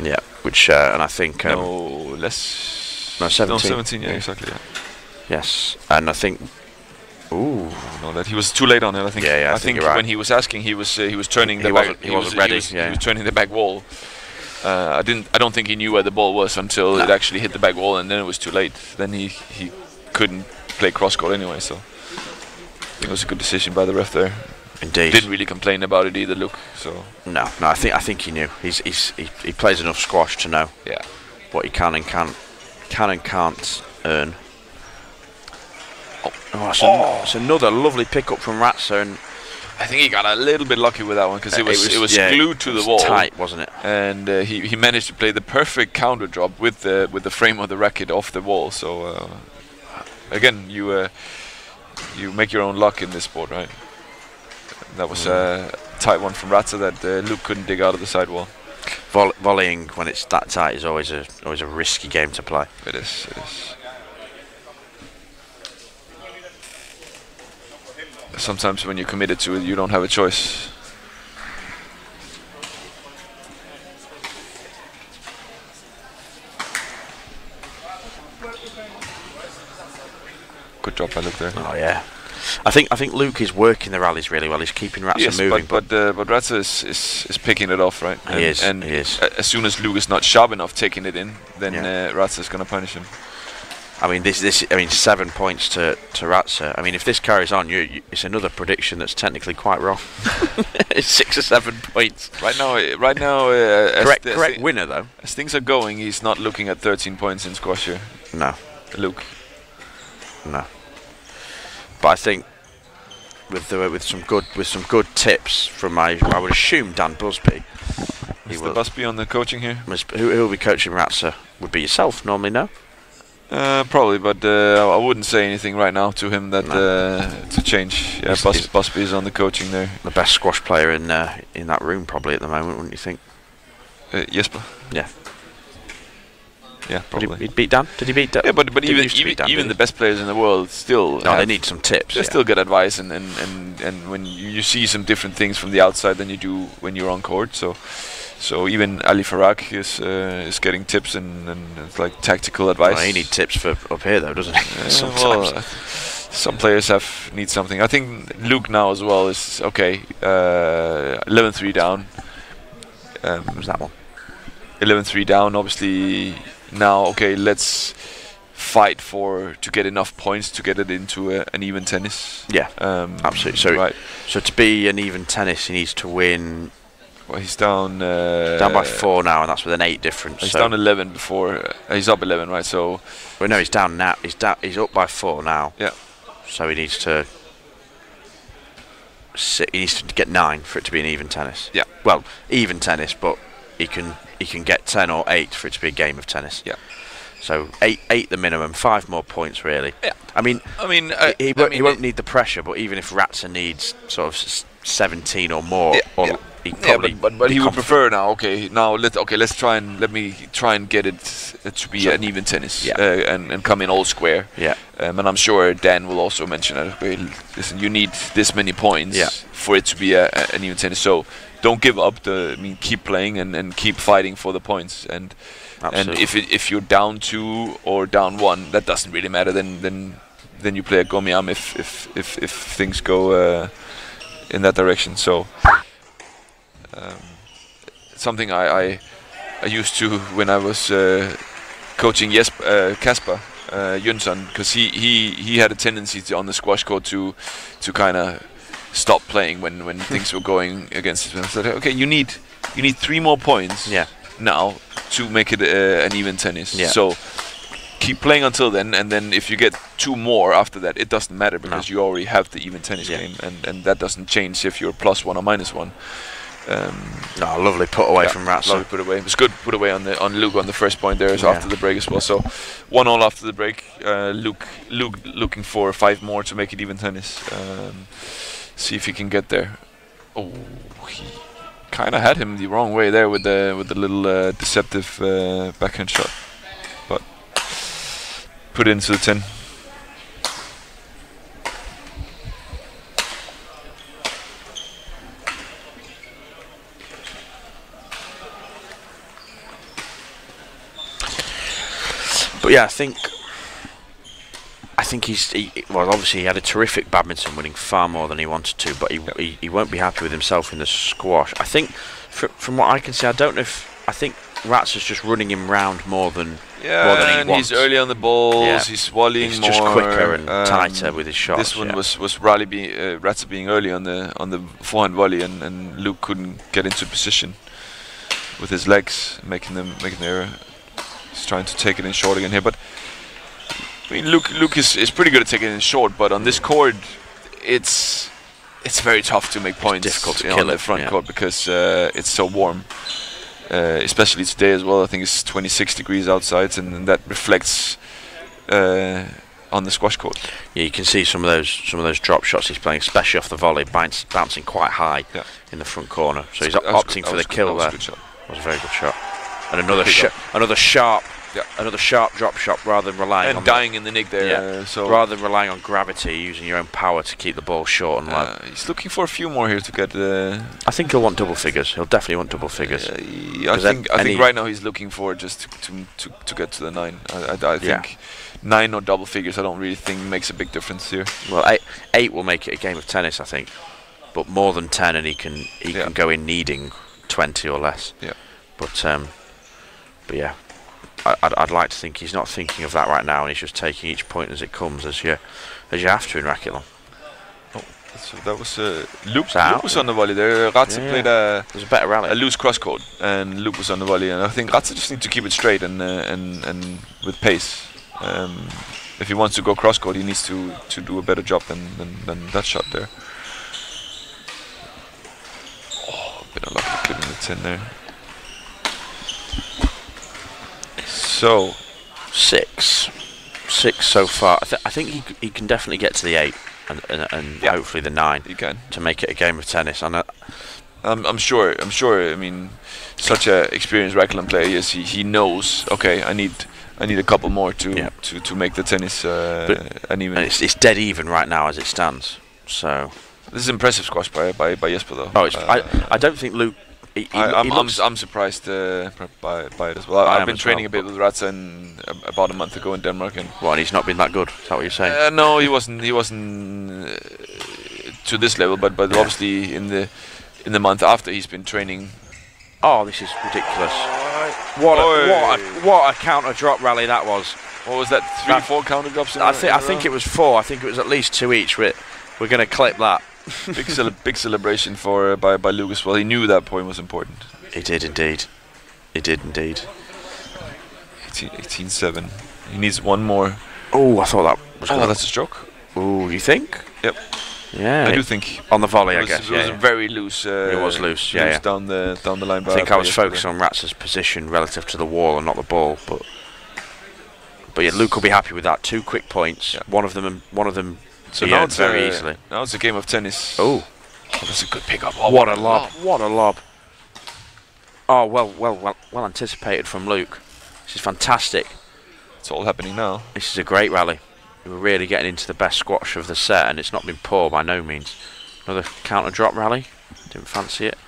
Yeah, which uh, and I think um, no less. no, 17. No, 17. Yeah, Yeah. exactly. Yeah. yes, and I think. Ooh, No, that he was too late on it. I think. Yeah, yeah, I I think think you're right. when he was asking, he was uh, he was turning He the wasn't- back. he wasn't was, ready, He was, yeah. he was turning the back wall. Uh, I didn't. I don't think he knew where the ball was until it actually hit the back wall, and then it was too late. Then he he couldn't play cross court anyway. So it was a good decision by the ref there. indeed. Didn't really complain about it either. Luke. So No, no. I think I think he knew. He's, he's he, he plays enough squash to know yeah. what he can and can't can and can't earn. Oh, that's, an- that's another lovely pickup from Ratzer, and I think he got a little bit lucky with that one because it was it was, yeah, glued to it the wall. tight, wasn't it? and uh, he he managed to play the perfect counter drop with the with the frame of the racket off the wall. So uh, again, you uh, you make your own luck in this sport, right? That was a tight one from Ratzer that uh, Luke couldn't dig out of the sidewall. Voll- volleying when it's that tight is always a always a risky game to play. It is. It is. Sometimes when you're committed to it, you don't have a choice. Good job by Luke there. Oh yeah. I think I think Luke is working the rallies really well. He's keeping Ratzer Yes, moving, but but uh, but Ratzer is, is is picking it off, right? He and, is, And he is. as soon as Luke is not sharp enough taking it in, then Yeah. uh, Ratzer is going to punish him. I mean, this, this, I mean, seven points to to Ratzer. I mean, if this carries on, you, you, it's another prediction that's technically quite wrong. (laughs) (laughs) it's six or seven points. Right now, uh, right now, uh, Correct, th- correct winner though. as things are going, he's not looking at 13 points in squash here. No, Luke. no. But I think with the with some good with some good tips from my, I would assume Dan Busby. He Is the Busby on the coaching here? who who will be coaching Ratzer? Would be yourself normally, no? Uh, probably, but uh, I wouldn't say anything right now to him that uh, to change. Yeah, Bus- Busby is on the coaching there. The best squash player in uh, in that room probably at the moment, wouldn't you think? Uh, Jesper. Yeah. Yeah, Did he, probably. he'd beat Dan? Did he beat Dan? Yeah, but but even even, Dan, even the best players in the world still No, they need some tips. they yeah. still get advice and, and, and, and when you, you see some different things from the outside than you do when you're on court. So So even Ali Farag is uh, is getting tips and, and it's like tactical advice. Well, he need tips for up here though, doesn't he? Yeah, (laughs) Sometimes. well, some players have need something. I think Luke now as well is okay. Uh, 11-3 down. Um, What was that one? 11-3 down. Obviously now okay. Let's fight for to get enough points to get it into a, an even tennis. Yeah, Um, absolutely. So, right. so to be an even tennis, he needs to win Well, he's down. Uh, down by four now, and that's with an eight difference. He's so, down 11 before. Uh, he's up 11, right? So well, no, he's down now. He's down. He's up by four now. Yeah. So he needs to. si- He needs to get nine for it to be an even tennis. Yeah. Well, even tennis, but he can he can get ten or eight for it to be a game of tennis. Yeah. So eight eight the minimum, five more points really. Yeah. I mean, I mean, uh, he, he won't, mean, he won't need the pressure, but even if Ratzer needs sort of 17 or more, Yeah, or yeah. he Yeah, but, but, but he would prefer now. Okay, now let okay let's try and let me try and get it uh, to be So- an even tennis Yeah. uh, and and come in all square. Yeah, Um, and I'm sure Dan will also mention that. Okay, listen, you need this many points Yeah. for it to be a, a, an even tennis. So don't give up. The I mean, keep playing and, and keep fighting for the points. And absolutely. and if it, if you're down two or down one, that doesn't really matter. Then then then you play a Gummiarm if if if, if things go uh, in that direction. So um, something I, I I used to when I was uh, coaching Jesper uh, Kasper uh, Jönsson because he, he he had a tendency to, on the squash court to to kind of stop playing when when (laughs) things were going against him. I said, okay, you need you need three more points yeah, now to make it uh, an even tennis. Yeah. So keep playing until then, and then if you get two more after that, it doesn't matter because you already have the even tennis Yeah. game, and, and that doesn't change if you're plus one or minus one. Um, no, lovely put away yeah, from Ratzer. lovely put away. It was good put away on the on Luke on the first point there Yeah. after the break as well. So one all after the break. Uh, Luke Luke looking for five more to make it even tennis. Um, see if he can get there. Oh, he kind of had him the wrong way there with the with the little uh, deceptive uh, backhand shot, but put it into the tin. But yeah, I think I think he's he, well. Obviously, he had a terrific badminton, winning far more than he wanted to. But he Yep. he, he won't be happy with himself in the squash. I think fr- from what I can see, I don't know if I think Ratzer's just running him round more than Yeah, more than he and wants. he's early on the balls. Yeah. He's volleying He's more. just quicker and um, tighter with his shots. This one yeah. was was Raleigh being uh, Ratzer being early on the on the forehand volley, and, and Luke couldn't get into position with his legs, making them making the error. He's trying to take it in short again here, but I mean Luke Luke is, is pretty good at taking it short, but on this court, it's it's very tough to make points difficult to on kill the front yeah. court because uh, it's so warm. Uh, especially today as well. I think it's 26 degrees outside, and, and that reflects uh, on the squash court. Yeah, you can see some of those some of those drop shots he's playing, especially off the volley, bounce, bouncing quite high Yeah. in the front corner. So he's opting for the kill that was there. a good shot. That was a very good shot. And another sh- another sharp, Yeah. another sharp drop shot rather than relying on and the- dying in the nick there. Yeah. Uh, so rather than relying on gravity, using your own power to keep the ball short and low. uh, he's looking for a few more here to get. Uh, I think he'll want double figures. He'll definitely want double figures. I think I think right now he's looking for just to to, to get to the nine. I, I, I Yeah. think nine or double figures. I don't really think makes a big difference here. Well, eight, eight will make it a game of tennis, I think. But more than ten, and he can he Yeah. can go in needing twenty or less. Yeah. But um, but yeah, I, I'd, I'd like to think he's not thinking of that right now, and he's just taking each point as it comes, as you as you have to in racketlon. So that was uh, Luke. Luke was on the volley there. Ratze Yeah, played a, There's a better rally. a loose cross court, and Luke was on the volley. And I think Ratze just needs to keep it straight and uh, and and with pace. Um, if he wants to go cross court, he needs to to do a better job than than, than that shot there. Oh, a bit unlucky getting the tin there. So Six, six so far. I, th- I think he c- he can definitely get to the eight, and and, and Yeah. hopefully the nine you can. to make it a game of tennis. And uh, I'm, I'm sure. I'm sure. I mean, such a experienced racketlon player, yes, he, he knows. Okay, I need I need a couple more to Yeah. to, to make the tennis uh, But- an even. and it's it's dead even right now as it stands. So This is impressive squash by by, by Jesper though. Oh, it's, Uh, I, I don't think Luke. He, he, I, I'm, he I'm, I'm surprised uh, by, by it as well. I I've been training well, a bit with Ratza in, ab- about a month ago in Denmark, and well, and he's not been that good. Is that what you're saying? uh, no, he wasn't. He wasn't uh, to this level, but but obviously in the in the month after he's been training. oh, this is ridiculous. What a, what a, what a counter drop rally that was. What was that? Three, That- four counter drops. In I a- think in I a think it was four. I think it was at least two each. We're, we're going to clip that. (laughs) big, cele- big celebration for uh, by by Lucas. Well, he knew that point was important. He did indeed. He did indeed. 18, 18-7. He needs one more. Oh, I thought that was. Oh, that's a stroke. Oh, you think? Yep. Yeah. I do think. on the volley, It I was, guess. it Yeah, was yeah. very loose. Uh, It was loose, yeah, yeah. down the down the line. I think I was focused on Ratz's position relative to the wall and not the ball, but but yeah, Luke will be happy with that. Two quick points. One of them, one of them, So he now it's very uh, easily. Now it's a game of tennis. Oh, Oh, that's a good pickup. Oh, what a lob! What a lob! Oh, well, well, well, well anticipated from Luke. This is fantastic. It's all happening now. This is a great rally. We're really getting into the best squash of the set, and it's not been poor by no means. Another counter drop rally. Didn't fancy it.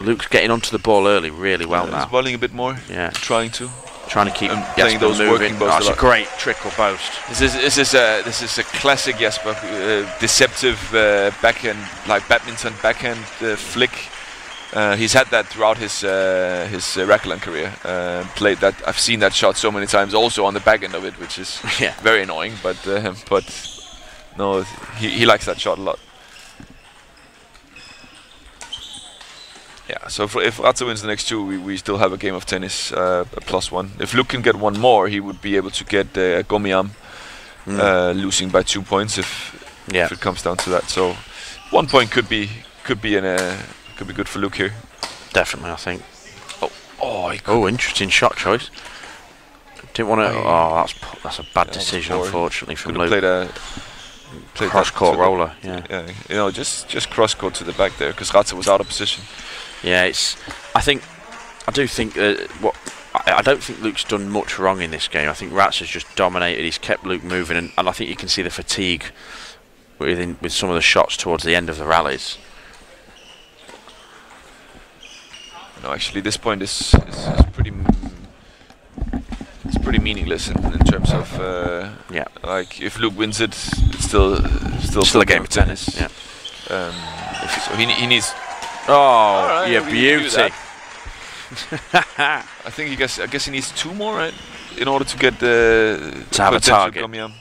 Luke's getting onto the ball early really well Uh, now. He's volleying a bit more. Yeah, Trying to. Trying to keep playing Jesper those working moving. Oh, a it's a great trickle boast. This is this is a this is a classic Jesper uh, deceptive uh, backhand like badminton backhand uh, flick. Uh, he's had that throughout his uh, his uh, career. Uh, played that. I've seen that shot so many times. Also on the back end of it, which is (laughs) Yeah. very annoying. But uh, but no, he he likes that shot a lot. Yeah, so if, if Ratze wins the next two, we, we still have a game of tennis, uh, a plus one. If Luke can get one more, he would be able to get uh, Gummiarm Mm. uh, losing by two points if, yeah. if it comes down to that. So one point could be could be in a could be good for Luke here. Definitely, I think. Oh, he Oh, interesting shot choice. Didn't want to. Oh, Oh, that's p- that's a bad Yeah, decision, unfortunately, from Luke. played a played Cross court the- roller. Yeah, Yeah, you know, just just cross court to the back there because Ratze was out of position. Yeah. It's. I think. I do think that what. I, I don't think Luke's done much wrong in this game. I think Rats has just dominated. He's kept Luke moving, and, and I think you can see the fatigue within with some of the shots towards the end of the rallies. No, actually, this point is is, is pretty it's pretty meaningless in, in terms of uh, Yeah. like if Luke wins it, it's still still Still a game of tennis. Yeah. Um, so he he needs. Oh, right, yeah, we can do beauty. (laughs) I think he guess I guess he needs two more right in order to get the To have a potential target. Gummiarm.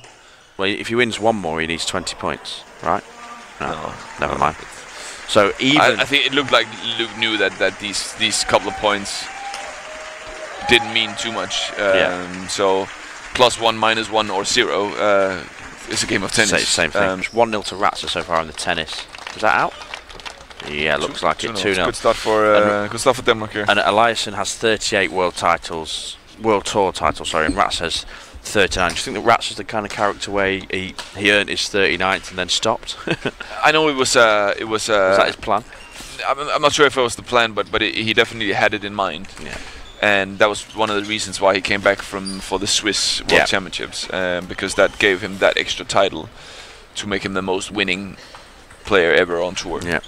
Well, if he wins one more, he needs 20 points, right? No, No, never no. mind. So even I, I think it looked like Luke knew that, that these these couple of points didn't mean too much. Um, Yeah. So plus one, minus one, or zero uh, is a game of tennis. Same, same thing. Um, It's 1 0 to Ratzer so far in the tennis. Is that out? Yeah, looks like it. 2 2-0. Good start for uh, good start for Denmark here. And Eliasson has 38 world titles, world tour titles, sorry, and Ratz has 39. Do you think that Ratz is the kind of character where he, he, earned his 39th and then stopped? (laughs) I know it was uh, it was. Uh, that his plan? I'm, I'm not sure if it was the plan, but but it, he definitely had it in mind. Yeah. and that was one of the reasons why he came back from for the Swiss World Yeah. Championships um, because that gave him that extra title to make him the most winning player ever on tour. Yeah.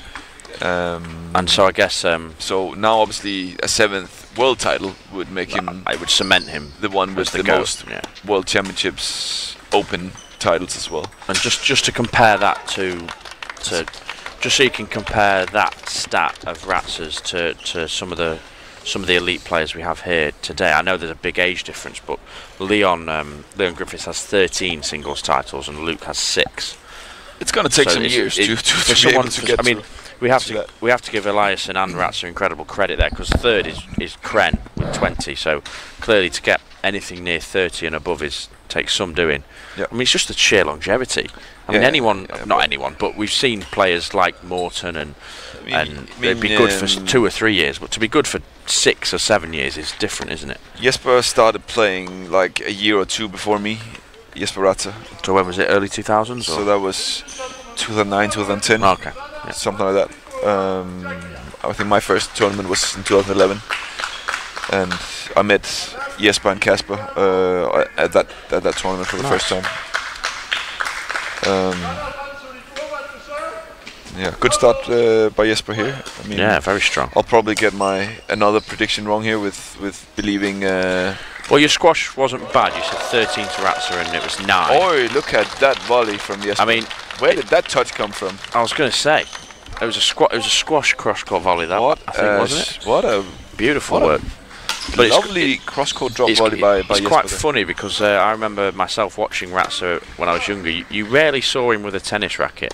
Um, And so I guess um, so now, obviously, a seventh world title would make him I would cement him the one with the the most Yeah. World Championships Open titles as well. And just just to compare that to to just so you can compare that stat of Ratzers to, to some of the some of the elite players we have here today. I know there's a big age difference, but Leon um, Leon Griffiths has 13 singles titles and Luke has six. It's going to take So some years it- to, to, to be able someone to to- get I mean. We have to we have to give Eliasson Ratzer incredible credit there because third is is Krenn with 20. So clearly to get anything near 30 and above is takes some doing. Yep. I mean it's just the sheer longevity. I mean anyone, yeah, not anyone, but we've seen players like Morton and I mean- and I they'd be mean, good for um, two or three years, but to be good for six or seven years is different, isn't it? Jesper started playing like a year or two before me. Jesper Ratze. So when was it? Early 2000s? So or? that was 2009, 2010. Oh, okay. Yeah. something like that. Um, I think my first tournament was in 2011, and I met Jesper and Casper uh, at that at that tournament for the Nice. first time. Um, Yeah, good start uh, by Jesper here. I mean, Yeah, very strong. I'll probably get my another prediction wrong here with with believing. Uh, Well, your squash wasn't bad. You said 13 to Ratzer and it was 9. oh, look at that volley from Jesper. I mean, where did that touch come from? I was going to say, it was a squat. It was a squash cross-court volley. That what? I think, a wasn't it? What a Beautiful what a work. But it's- lovely cross-court drop it's, volley by, by it's Jesper. quite funny because uh, I remember myself watching Ratzer when I was younger. You, you rarely saw him with a tennis racket,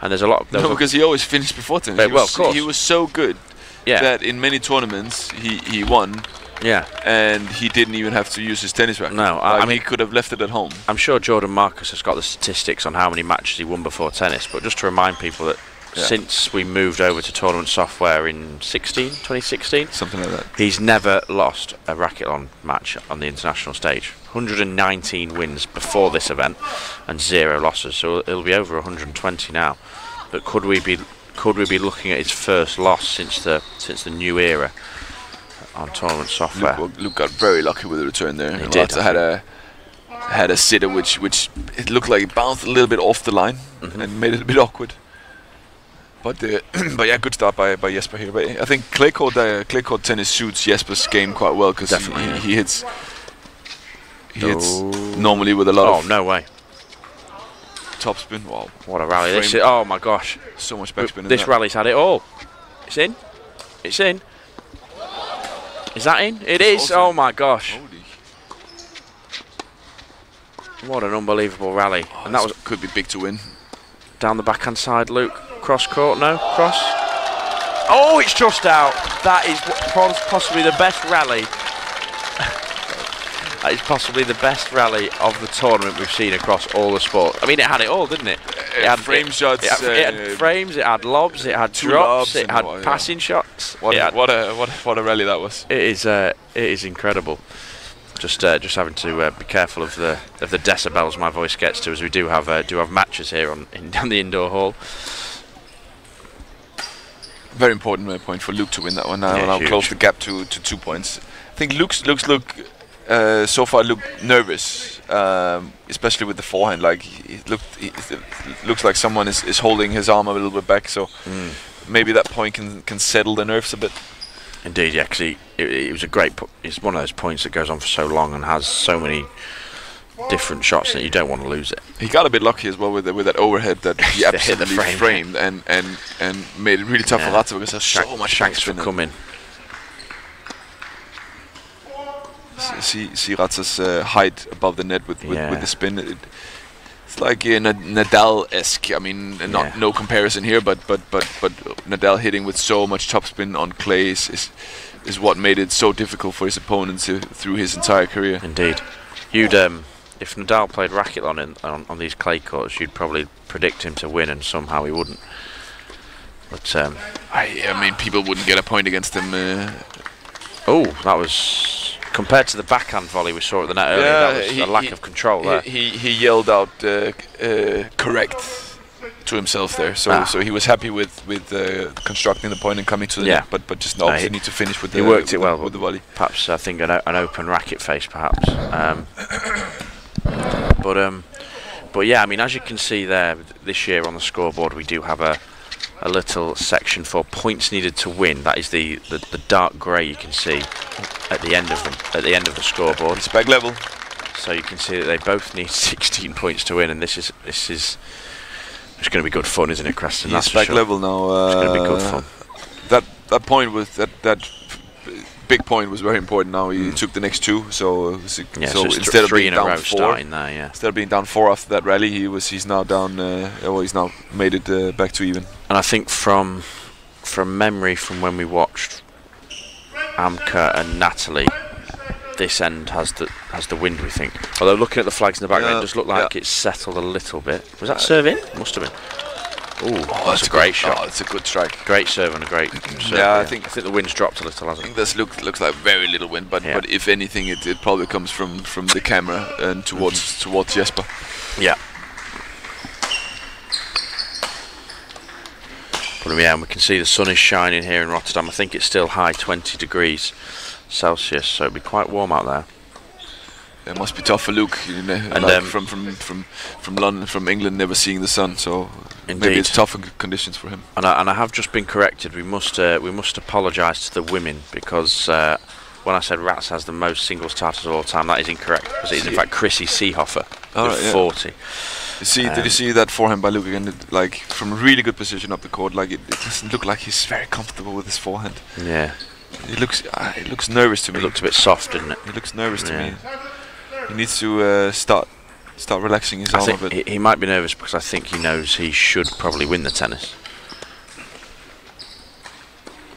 and there's a lot. There No, because he always finished before tennis. Well, he, well, was, of course. he was so good yeah, that in many tournaments he, he won yeah. and he didn't even have to use his tennis racket. No, I- Like, I mean- he could have left it at home. I'm sure Jordan Marcus has got the statistics on how many matches he won before tennis, but just to remind people that Yeah. since we moved over to tournament software in 16, 2016, Something like that. he's never lost a racket on match on the international stage. 119 wins before this event and zero losses, so it'll be over 120 now. But could we be could we be looking at his first loss since the since the new era on tournament software? Luke, Luke got very lucky with the return there. He did, I had a had a sitter which which it looked like it bounced a little bit off the line Mhm. and made it a bit awkward. But uh, (clears throat) but yeah, good start by by Jesper here. But I think clay court uh, clay court tennis suits Jesper's game quite well because he, Definitely, he, yeah. he hits he hits Oh. normally with a lot Oh of no way! topspin. Wow, What a rally! This is, oh my gosh! so much backspin. in This rally's had it all. It's in. It's in. Is that in? It is. Oh my gosh! What an unbelievable rally! Oh, and that was could be big to win. down the backhand side. Luke cross court. No cross. Oh, it's just out. That is possibly the best rally. That is possibly the best rally of the tournament we've seen across all the sport. I mean, it had it all, didn't it? It Uh, frame shots, It had, it had uh, frames. It had lobs. It had drops. It had what- yeah. passing shots. What a, had- what a what a, what a rally that was. It is. Uh, it is incredible. Just, uh, just having to uh, be careful of the of the decibels my voice gets to, as we do have uh, do have matches here on in (laughs) down the indoor hall. Very important uh, point for Luke to win that one. Now, Yeah, now huge. close the gap to, to two points. I think Luke's looks look uh, so far look nervous, um, especially with the forehand. Like he looked, it looks like someone is, is holding his arm a little bit back. So maybe that point can can settle the nerves a bit. Indeed, he, it, it was a great. It's one of those points that goes on for so long and has so many different shots that you don't want to lose it. He got a bit lucky as well with the, with that overhead that he (laughs) They hit the absolutely frame. framed and, and, and made it really tough Yeah. for Ratzer because there's so much thanks for coming. See uh, height above the net with with, Yeah. with the spin. It, it's like Nad- Nadal-esque. I mean, uh, not Yeah. no comparison here, but but but but Nadal hitting with so much topspin on clay is, is is what made it so difficult for his opponents uh, through his entire career. Indeed, you'd um, if Nadal played racketlon in, on on these clay courts, you'd probably predict him to win, and somehow he wouldn't. But um, I, I mean, people wouldn't get a point against him. Uh, oh, that was compared to the backhand volley we saw at the net earlier. that was he- a lack he- of control there. He, he he yelled out uh, uh, correct to himself there. So Ah. so he was happy with with uh, constructing the point and coming to the Yeah. net, but but just No, obviously he- need to finish with he the worked with it the- well, with the volley. perhaps I think an, o- an open racket face, perhaps. Um, (coughs) but um, but yeah, I mean, as you can see there, this year on the scoreboard, we do have a a little section for points needed to win. That is the, the, the dark grey you can see at the end of the at the end of the scoreboard. It's back level. So you can see that they both need (laughs) 16 points to win, and this is this is it's going to be good fun, isn't it, Creston? That's back sure. level now. Uh, It's going to be good fun. That that point was that that big point was very important. Now he Mm. took the next two, so Yeah, so so, instead of being in down four, starting there. Yeah. instead of being down four after that rally, he was he's now down. Uh, well, he's now made it uh, back to even. And I think from from memory from when we watched Amka and Natalie, this end has the has the wind. We think. Although looking at the flags in the background, Yeah, it does look like yeah. it's settled a little bit. Was that serve in? Must have been. Ooh, that's a great good, shot. Oh, it's a good strike. Great serve and a great. serve, Yeah, I think- I think the wind's dropped a little, I think this look, looks like very little wind, but Yeah. but if anything, it, it probably comes from from the camera and towards Mm-hmm. towards Jesper. Yeah. But yeah, and we can see the sun is shining here in Rotterdam. I think it's still high 20 degrees Celsius, so it'll be quite warm out there. It must be tough for Luke, you know, And, like um, from from from from London, from England, never seeing the sun. So maybe it's tougher conditions for him. And I, and I have just been corrected. We must uh, we must apologise to the women because uh, when I said Rats has the most singles titles of all time, that is incorrect. Because it is in fact Chrissy Seehofer Oh, with right, yeah. 40. You see, did Um, you see that forehand by Luke again? It, like from a really good position up the court. Like it, it doesn't look like he's very comfortable with his forehand. Yeah, He looks, uh, he looks nervous to me. it looked a bit soft, didn't it? he looks nervous to me. He needs to uh, start, start relaxing his I arm a think bit. he, might be nervous because I think he knows he should probably win the tennis.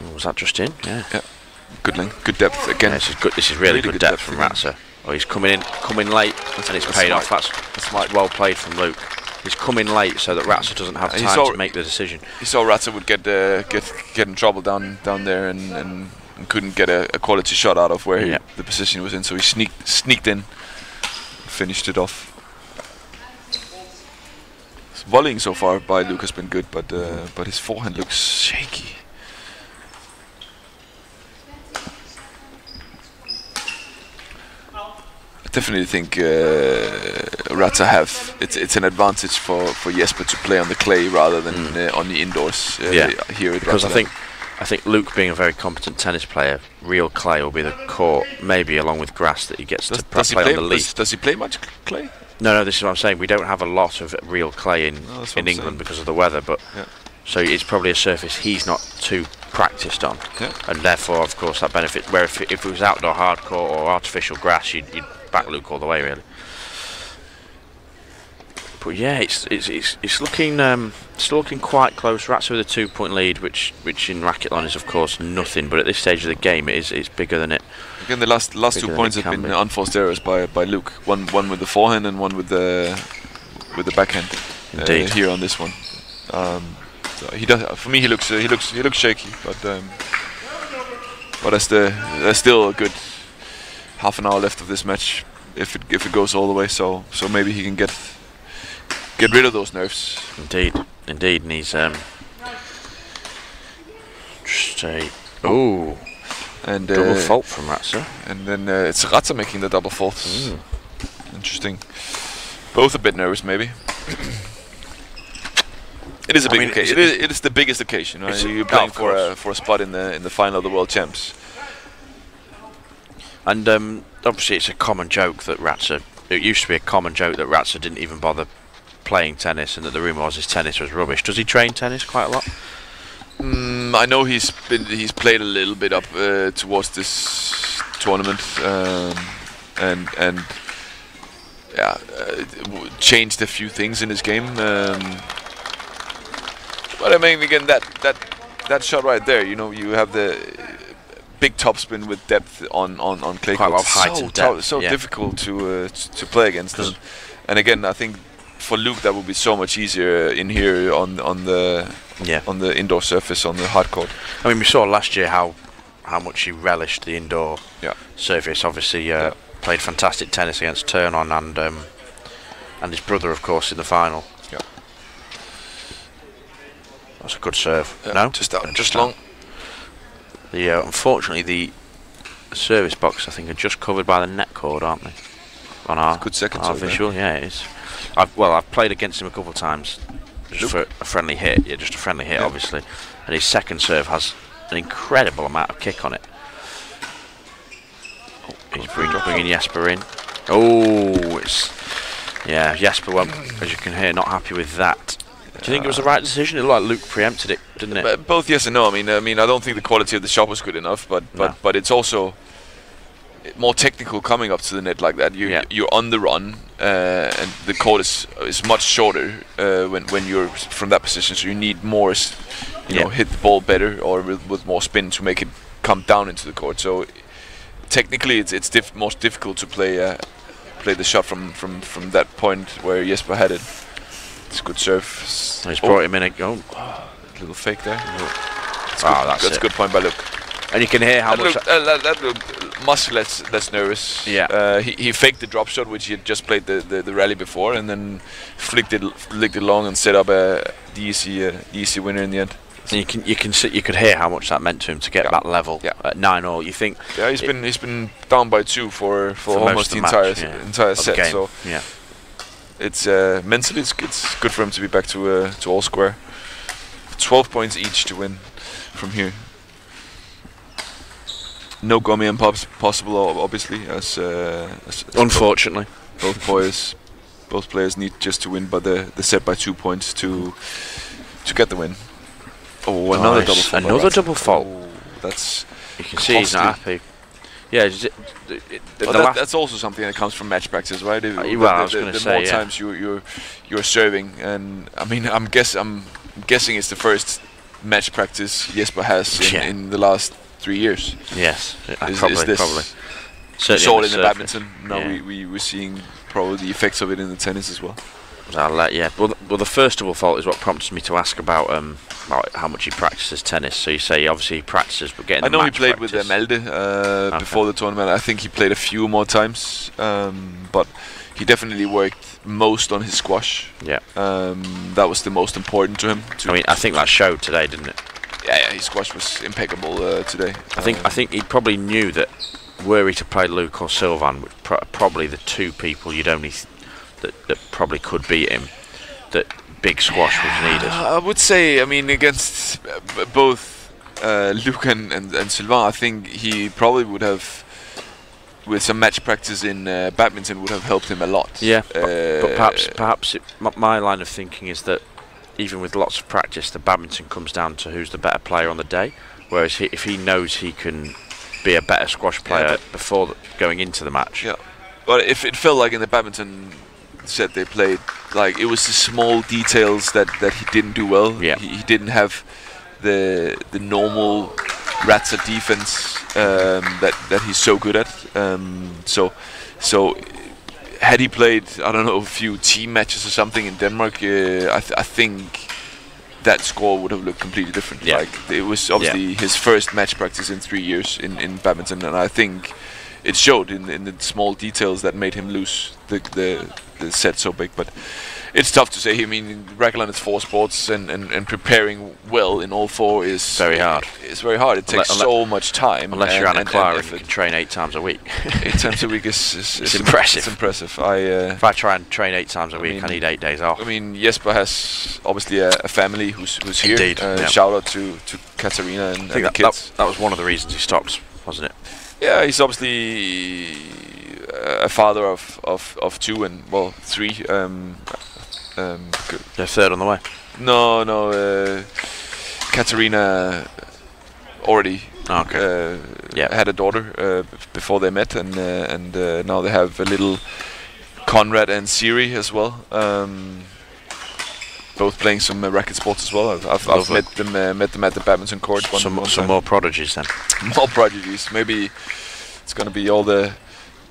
Oh, Was that just in? Yeah. Good length, good depth again. Yeah, this is good. This is really, Really good, good depth, depth from. Ratzer. Oh, he's coming in, coming late, and it's paid off. That's, That's that's well played from Luke. He's coming late so that Ratzer doesn't have time to make the decision. He saw Ratzer would get uh, get get in trouble down down there and, and, and couldn't get a, a quality shot out of where he, the position was in. So he sneaked sneaked in, finished it off. His volleying so far by Luke has been good, but uh, but his forehand looks shaky. I definitely think uh, Ratzer have it's it's an advantage for, for Jesper to play on the clay rather than uh, on the indoors uh, Mm. Yeah. here at Because I think, I think Luke, being a very competent tennis player, real clay will be the court, maybe along with grass that he gets does, to does play play on the lead. does, does he play much clay? No, no, this is what I'm saying. We don't have a lot of real clay in, No, in I'm England saying. because of the weather, but Yeah. so it's probably a surface he's not too practiced on, Yeah. and therefore, of course, that benefits. Where if it, if it was outdoor hardcore or artificial grass, you'd, you'd back Luke all the way, really. But yeah, it's it's it's, it's looking um, it's looking quite close. Rats with a two point lead, which which in racketlon is of course nothing, but at this stage of the game, it is it's bigger than it. Again, the last last Bigger two points have been be. unforced errors by by Luke. One one with the forehand and one with the with the backhand. uh, here on this one. Um, so he does. For me, he looks uh, he looks he looks shaky, but um, but that's the there's still a good half an hour left of this match if it if it goes all the way. So so maybe he can get get rid of those nerves. Indeed, indeed, and he's um, just a ooh And double uh, fault from Ratzer. and then uh, it's Ratzer making the double faults. Mm. Interesting. Both a bit nervous, maybe. it is a I big mean, occasion. It is, it is the biggest occasion. Right? You're playing for a for a spot in the in the final of the World Champs. And um, obviously, it's a common joke that Ratzer. It used to be a common joke that Ratzer didn't even bother playing tennis, and that the rumour was his tennis was rubbish. Does he train tennis quite a lot? Mm, I know he's been he's played a little bit up uh, towards this tournament, um, and and yeah, uh, changed a few things in his game. Um, but I mean, again, that that that shot right there, you know, you have the big topspin with depth on on on clay Quite a lot of height so and depth, so yeah. difficult to uh, t- to play against. And again, I think for Luke that would be so much easier in here on on the Yeah. on the indoor surface on the hard court. I mean, we saw last year how how much he relished the indoor Yeah. surface. Obviously, uh, Yeah. played fantastic tennis against Ternon and um, and his brother, of course, in the final. Yeah. That's a good serve. Yeah, no, just Uh, just long. The uh, unfortunately the service box I think are just covered by the net cord, aren't they? On our, Good second our serve there. visual, yeah, it is. I've, well, I've played against him a couple of times, just Luke? for a friendly hit. Yeah, just a friendly hit, Yeah. obviously. And his second serve has an incredible amount of kick on it. Oh, he's bring, bringing Jesper in. Oh, it's yeah. Jesper, well, as you can hear, not happy with that. Do you think it was the right decision? It looked like Luke preempted it, didn't it? But both yes and no. I mean, I mean, I don't think the quality of the shot was good enough, but but No. but it's also more technical coming up to the net like that. You Yeah. you're on the run, uh, and the court is is much shorter uh, when when you're from that position. So you need more, you know, hit the ball better or with, with more spin to make it come down into the court. So technically, it's it's diff- most difficult to play uh, play the shot from from from that point where Jesper had it. It's a good serve. He's oh, brought him in. A, oh, little fake there. ah, good, that's that's a good point by Luke. And you can hear how That much. looked, uh, that, looked much less less nervous. Yeah. Uh, he, he faked the drop shot, which he had just played the, the, the rally before, and then flicked it flicked it long and set up a the easy uh, the easy winner in the end. And you can you can see, you could hear how much that meant to him to get Yeah. that level Yeah. at nine all. You think Yeah, he's been he's been down by two for for, for almost the the entire match, yeah. entire set. game. So yeah, it's uh, mentally it's, it's good for him to be back to uh, to all square. 12 points each to win from here. No gummy and pops possible, obviously, as, uh, as, as Unfortunately. both players both players need just to win by the the set by two points to to get the win. Oh, another Nice. double fault. Another Ratzer. double fault. Oh, that's You can see he's not happy. Yeah, it- it- it- the that, that's also something that comes from match practice, right? If- Uh, the- well, I the, was gonna the say, more yeah. times you you're you're serving, and I mean, I'm guess I'm guessing it's the first match practice Jesper has in, Yeah. in the last three years. yes, Is- is probably, this- probably. Certainly saw it in the surface. badminton. Now Yeah. we, we we're seeing probably the effects of it in the tennis as well. I'll yeah. Well, well, the first of all fault is what prompted me to ask about um about how much he practices tennis. So you say obviously he practices, but getting I the know he played with uh, practice- Malde uh, before the tournament. I think he played a few more times, um, but he definitely worked most on his squash. Yeah, Um, that was the most important to him. To I mean I think that showed today, didn't it? Yeah, yeah, his squash was impeccable uh, today. I think I think he probably knew that were he to play Luke or Sylvain, which pro- probably the two people you'd only th- that that probably could beat him, that big squash was needed. Uh, I would say, I mean, against uh, b- both uh, Luke and, and, and Sylvain, I think he probably would have, with some match practice in uh, badminton, would have helped him a lot. Yeah, but, but perhaps Uh, perhaps it, m- my line of thinking is that even with lots of practice, the badminton comes down to who's the better player on the day. Whereas he, if he knows he can be a better squash player but- before the, going into the match, Yeah. But if it felt like in the badminton set they played, like it was the small details that, that he didn't do well. Yeah. He, he didn't have the the normal Ratzer defense um, that that he's so good at. Um, so so had he played I don't know a few team matches or something in Denmark, uh, I, th- I think that score would have looked completely different. Yeah. Like it was obviously his first match practice in three years in, in badminton, and I think it showed in, in the small details that made him lose the, the the set so big. But it's tough to say. I mean, Racketlon is four sports, and, and, and preparing well in all four is Very hard. It's very hard. It takes so much time. unless and, you're Anna and, Clara and and can train eight times a week. eight times a week is, (laughs) is, It's is impressive. It's impressive. I. Uh, if I try and train eight times a week, I, mean- need eight days off. I mean, Jesper has obviously a, a family who's who's here. Indeed, Uh, yeah. Shout out to to Katarina and, I and the that, kids. that, that was one of the reasons he stopped, wasn't it? Yeah, he's obviously uh, a father of, of, of two and well three. Um, um, They're third on the way. no, no. Uh, Katarina already Oh, okay. uh, Yeah. had a daughter uh, b- before they met, and uh, and uh, now they have a little Conrad and Siri as well. Um, both playing some uh, racket sports as well. I've, I've, I've met them uh, met them at the badminton court. Some some time. more prodigies then. (laughs) more prodigies. Maybe it's gonna be all the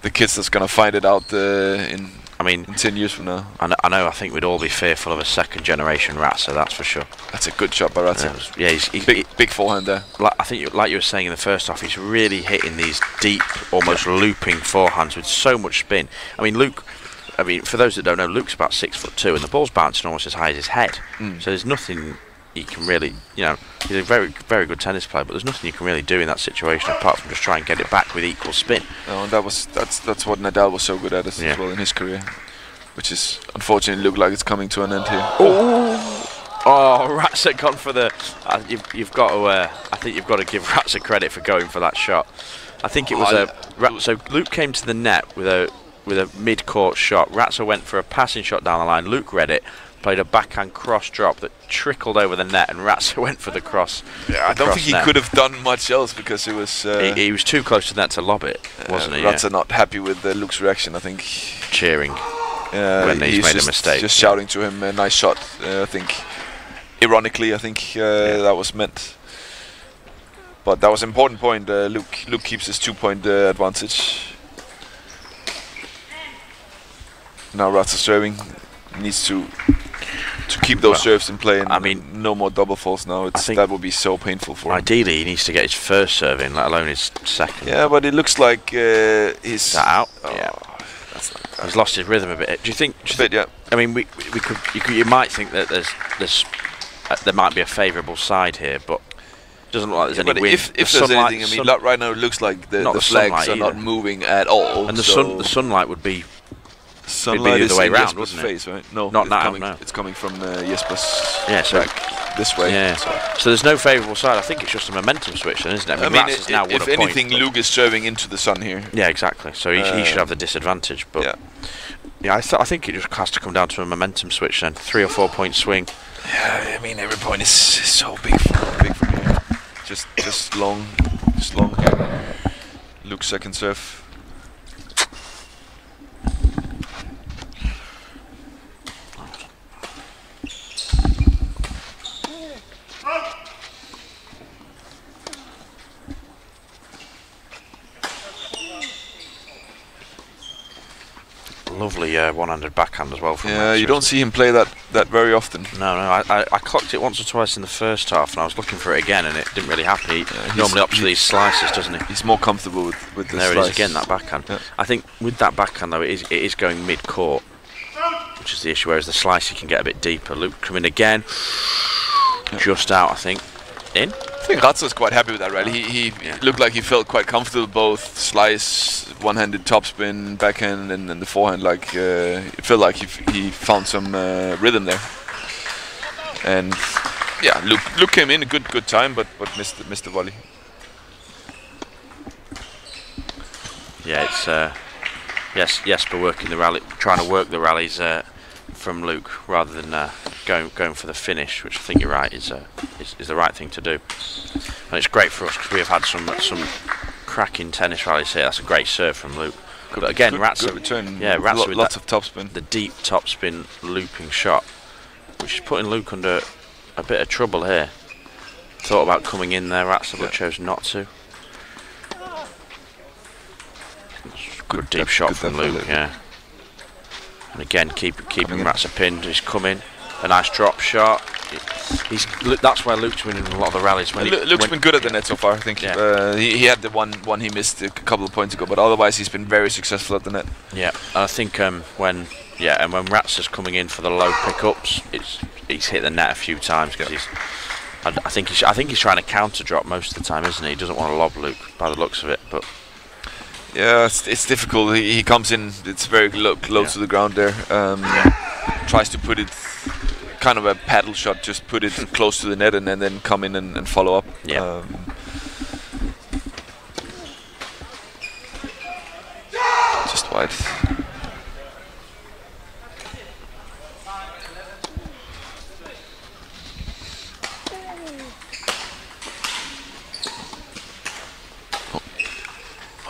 the kids that's gonna find it out in I mean, in ten years from now. I know, I know. I think we'd all be fearful of a second generation Ratzer, that's for sure. That's a good shot by Ratzer. Uh, yeah, he's, he, big big forehand there. like, I think, you- like you were saying in the first half, he's really hitting these deep, almost looping forehands with so much spin. I mean, Luke. I mean, for those that don't know, Luke's about six foot two, and the ball's bouncing almost as high as his head. Mm. So there's nothing he can really, you know, he's a very, very good tennis player, but there's nothing you can really do in that situation apart from just try and get it back with equal spin. No, and that was that's that's what Nadal was so good at as, Yeah. as well in his career, which is unfortunately look like it's coming to an end here. Oh, Ratzer gone for the. Uh, you've, you've got to. Uh, I think you've got to give (laughs) Ratzer credit for going for that shot. I think it was Oh, a. Ra- so Luke came to the net with a with a mid-court shot. Ratzer went for a passing shot down the line. Luke read it, played a backhand cross drop that trickled over the net, and Ratzer (laughs) went for the cross. Yeah, I don't think he net. could have done much else because it was. Uh, He, he was too close to the net to lob it, wasn't uh, he? Ratzer Yeah. not happy with uh, Luke's reaction. I think Cheering. uh, When he's made a mistake, just yeah. shouting to him, uh, "Nice shot." Uh, I think, ironically, I think uh, that was meant. But that was an important point. Uh, Luke Luke keeps his two-point uh, advantage. Now Ratzer serving needs to to keep those Well, serves in play. And I mean- no more double faults now. It's that would be so painful for him. Ideally, he needs to get his first serve in, let alone his second. Yeah, but it looks like uh, he's that out? Oh, yeah. that's not He's lost his rhythm a bit. Do you think? Do you a bit, yeah. I mean, we we could you, could, you might think that there's there's uh, there might be a favourable side here, but it doesn't look like there's Yeah, any wind. if, The if there's anything, I mean, right now it looks like the, Not the the flags are not moving at all. and the so sun the sunlight would be Sunlight the is other way round, Jesper's it? face, right? No, Not it's now, coming, no. It's coming from uh, Jesper's Yeah, so- back this way. Yeah. So, So there's no favourable side. I think it's just a momentum switch, then, isn't it? I mean, i- now i- won if point, anything, but- Luke is serving into the sun here. Yeah, exactly. So he, he should Uh, have the disadvantage. But yeah. yeah, I, th- I think it just has to come down to a momentum switch then. Three or four point swing. Yeah, I mean, every point is, is so big from, big from here. Just, just long, just long. Luke's second serve. Lovely uh, one-handed backhand as well from Yeah, you don't see him play that that very often. No, no. I, I, I clocked it once or twice in the first half, and I was looking for it again, and it didn't really happen. He he's- normally opts for these slices, doesn't he? He's more comfortable with with the there it slice. is again, that backhand. Yeah. I think with that backhand though, it is it is going mid-court, which is the issue. Whereas the slice, you can get a bit deeper. Luke coming again, just out, I think. In. I think Ratzer's quite happy with that rally. He, he Yeah. looked like he felt quite comfortable both slice, one-handed topspin, backhand, and, and the forehand. Like uh, it felt like he, f- he found some uh, rhythm there. And yeah, Luke Luke came in a good good time, but but missed the- missed the volley. Yeah, it's uh, yes, Jesper working the rally, trying to work the rallies uh, from Luke rather than uh, going going for the finish, which I think you're right is, uh, is is the right thing to do. And it's great for us because we have had some some cracking tennis rallies here. That's a great serve from Luke. but again, good, Ratzer, good return. yeah, Ratzer Lo- with lots of topspin. the deep topspin looping shot, which is putting Luke under a bit of trouble here. Thought about coming in there, but Yeah. chose not to. Good deep depth- shot good from from Luke, Luke. yeah. And again, keep keeping Coming in. Pinned. He's coming. A nice drop shot. He's that's where Luke's winning a lot of the rallies. When he, when- been good at the net so far. I think Yeah. uh, he, he had the one one he missed a couple of points ago, but otherwise he's been very successful at the net. Yeah, and I think um, when yeah, and when Ratzer's coming in for the low pickups, it's he's hit the net a few times because he's. I, I think he's I think he's trying to counter drop most of the time, isn't he? He doesn't want to lob Luke by the looks of it, but Yeah, it's, it's difficult. He, he comes in, it's very low, low Yeah. to the ground there. Um, Tries to put it kind of a paddle shot, just put it (laughs) close to the net and, then then come in and, and follow up. Yeah. Um, just wide.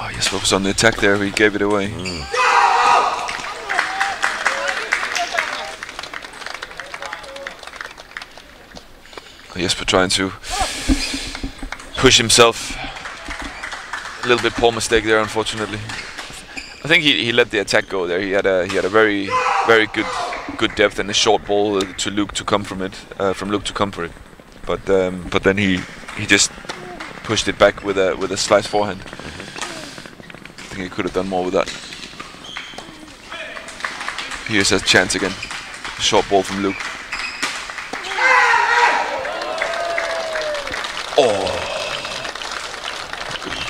Oh yes, what was on the attack there? He gave it away. Yes, Jesper trying to push himself. A little bit poor mistake there, unfortunately. I think he, he let the attack go there. He had a he had a very very good good depth and a short ball uh, to Luke to come from it uh, from Luke to come for it. But um, but then he he just pushed it back with a with a slice forehand. I think he could have done more with that. Here's a chance again. Short ball from Luke. Oh.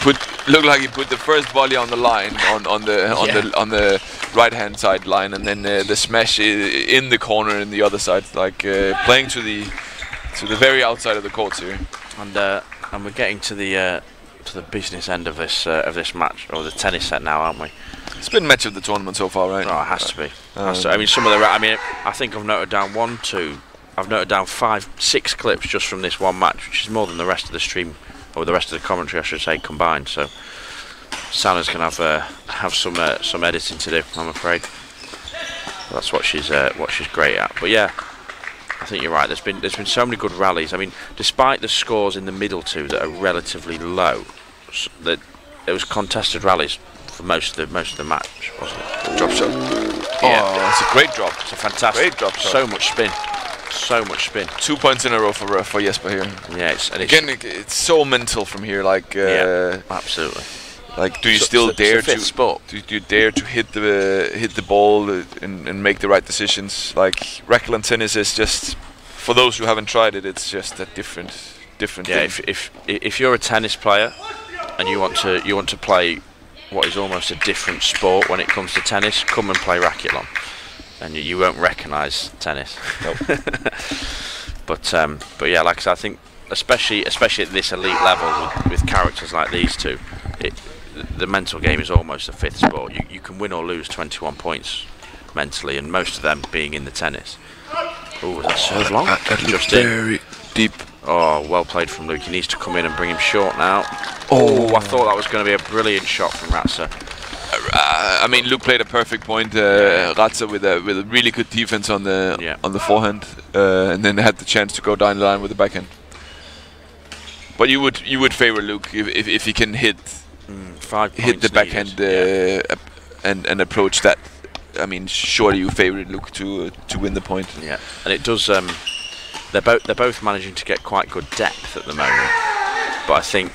Put looked like he put the first volley on the line on on the on Yeah. the on the right hand side line and then uh, the smash in the corner in the other side like uh, playing to the to the very outside of the court here and uh, and we're getting to the uh, to the business end of this uh, of this match or the tennis set now, aren't we? it's been match of the tournament so far right Oh, it has to be. Has to- Um, I mean, some of the. ra- I mean, I think I've noted down one, two. I've noted down five, six clips just from this one match, which is more than the rest of the stream, or the rest of the commentary, I should say, combined. So, Sanna's gonna have uh, have some uh, some editing to do, I'm afraid. That's what she's uh, what she's great at. But yeah, I think you're right. There's been there's been so many good rallies. I mean, despite the scores in the middle two that are relatively low, that it was contested rallies for most of the most of the match, wasn't it? drop shot Yeah. oh it's a great drop It's a fantastic. Great drop shot. So much spin. So much spin. two points in a row for uh, for Jesper here Yeah, it's, and again it, it's so mental from here like uh, Yeah. absolutely. like do you So- still so- dare to sport. do you dare to hit the hit the ball uh, and, and make the right decisions? Like Racketlon tennis is just for those who haven't tried it, it's just a different different Yeah, thing. if, if if you're a tennis player and you want to you want to play what is almost a different sport when it comes to tennis, come and play Racketlon, and you, you won't recognise tennis. (laughs) but um, but yeah, like I said, I think especially especially at this elite level with, with characters like these two, it, the mental game is almost a fifth sport. You you can win or lose 21 points mentally, and most of them being in the tennis. Oh, was that serve long? That, that Just in. very deep. Oh, well played from Luke. He needs to come in and bring him short now. Oh, I thought that was going to be a brilliant shot from Ratzer. Uh, I mean, Luke played a perfect point. Uh, Ratzer with a with a really good defense on the Yeah. on the forehand, uh, and then had the chance to go down the line with the backhand. But you would you would favor Luke if if, if he can hit Five hit the backhand uh, ap- and and approach that. I mean, surely you favor Luke to uh, to win the point. yeah. yeah, and it does. Um, they're both they're both managing to get quite good depth at the moment, but I think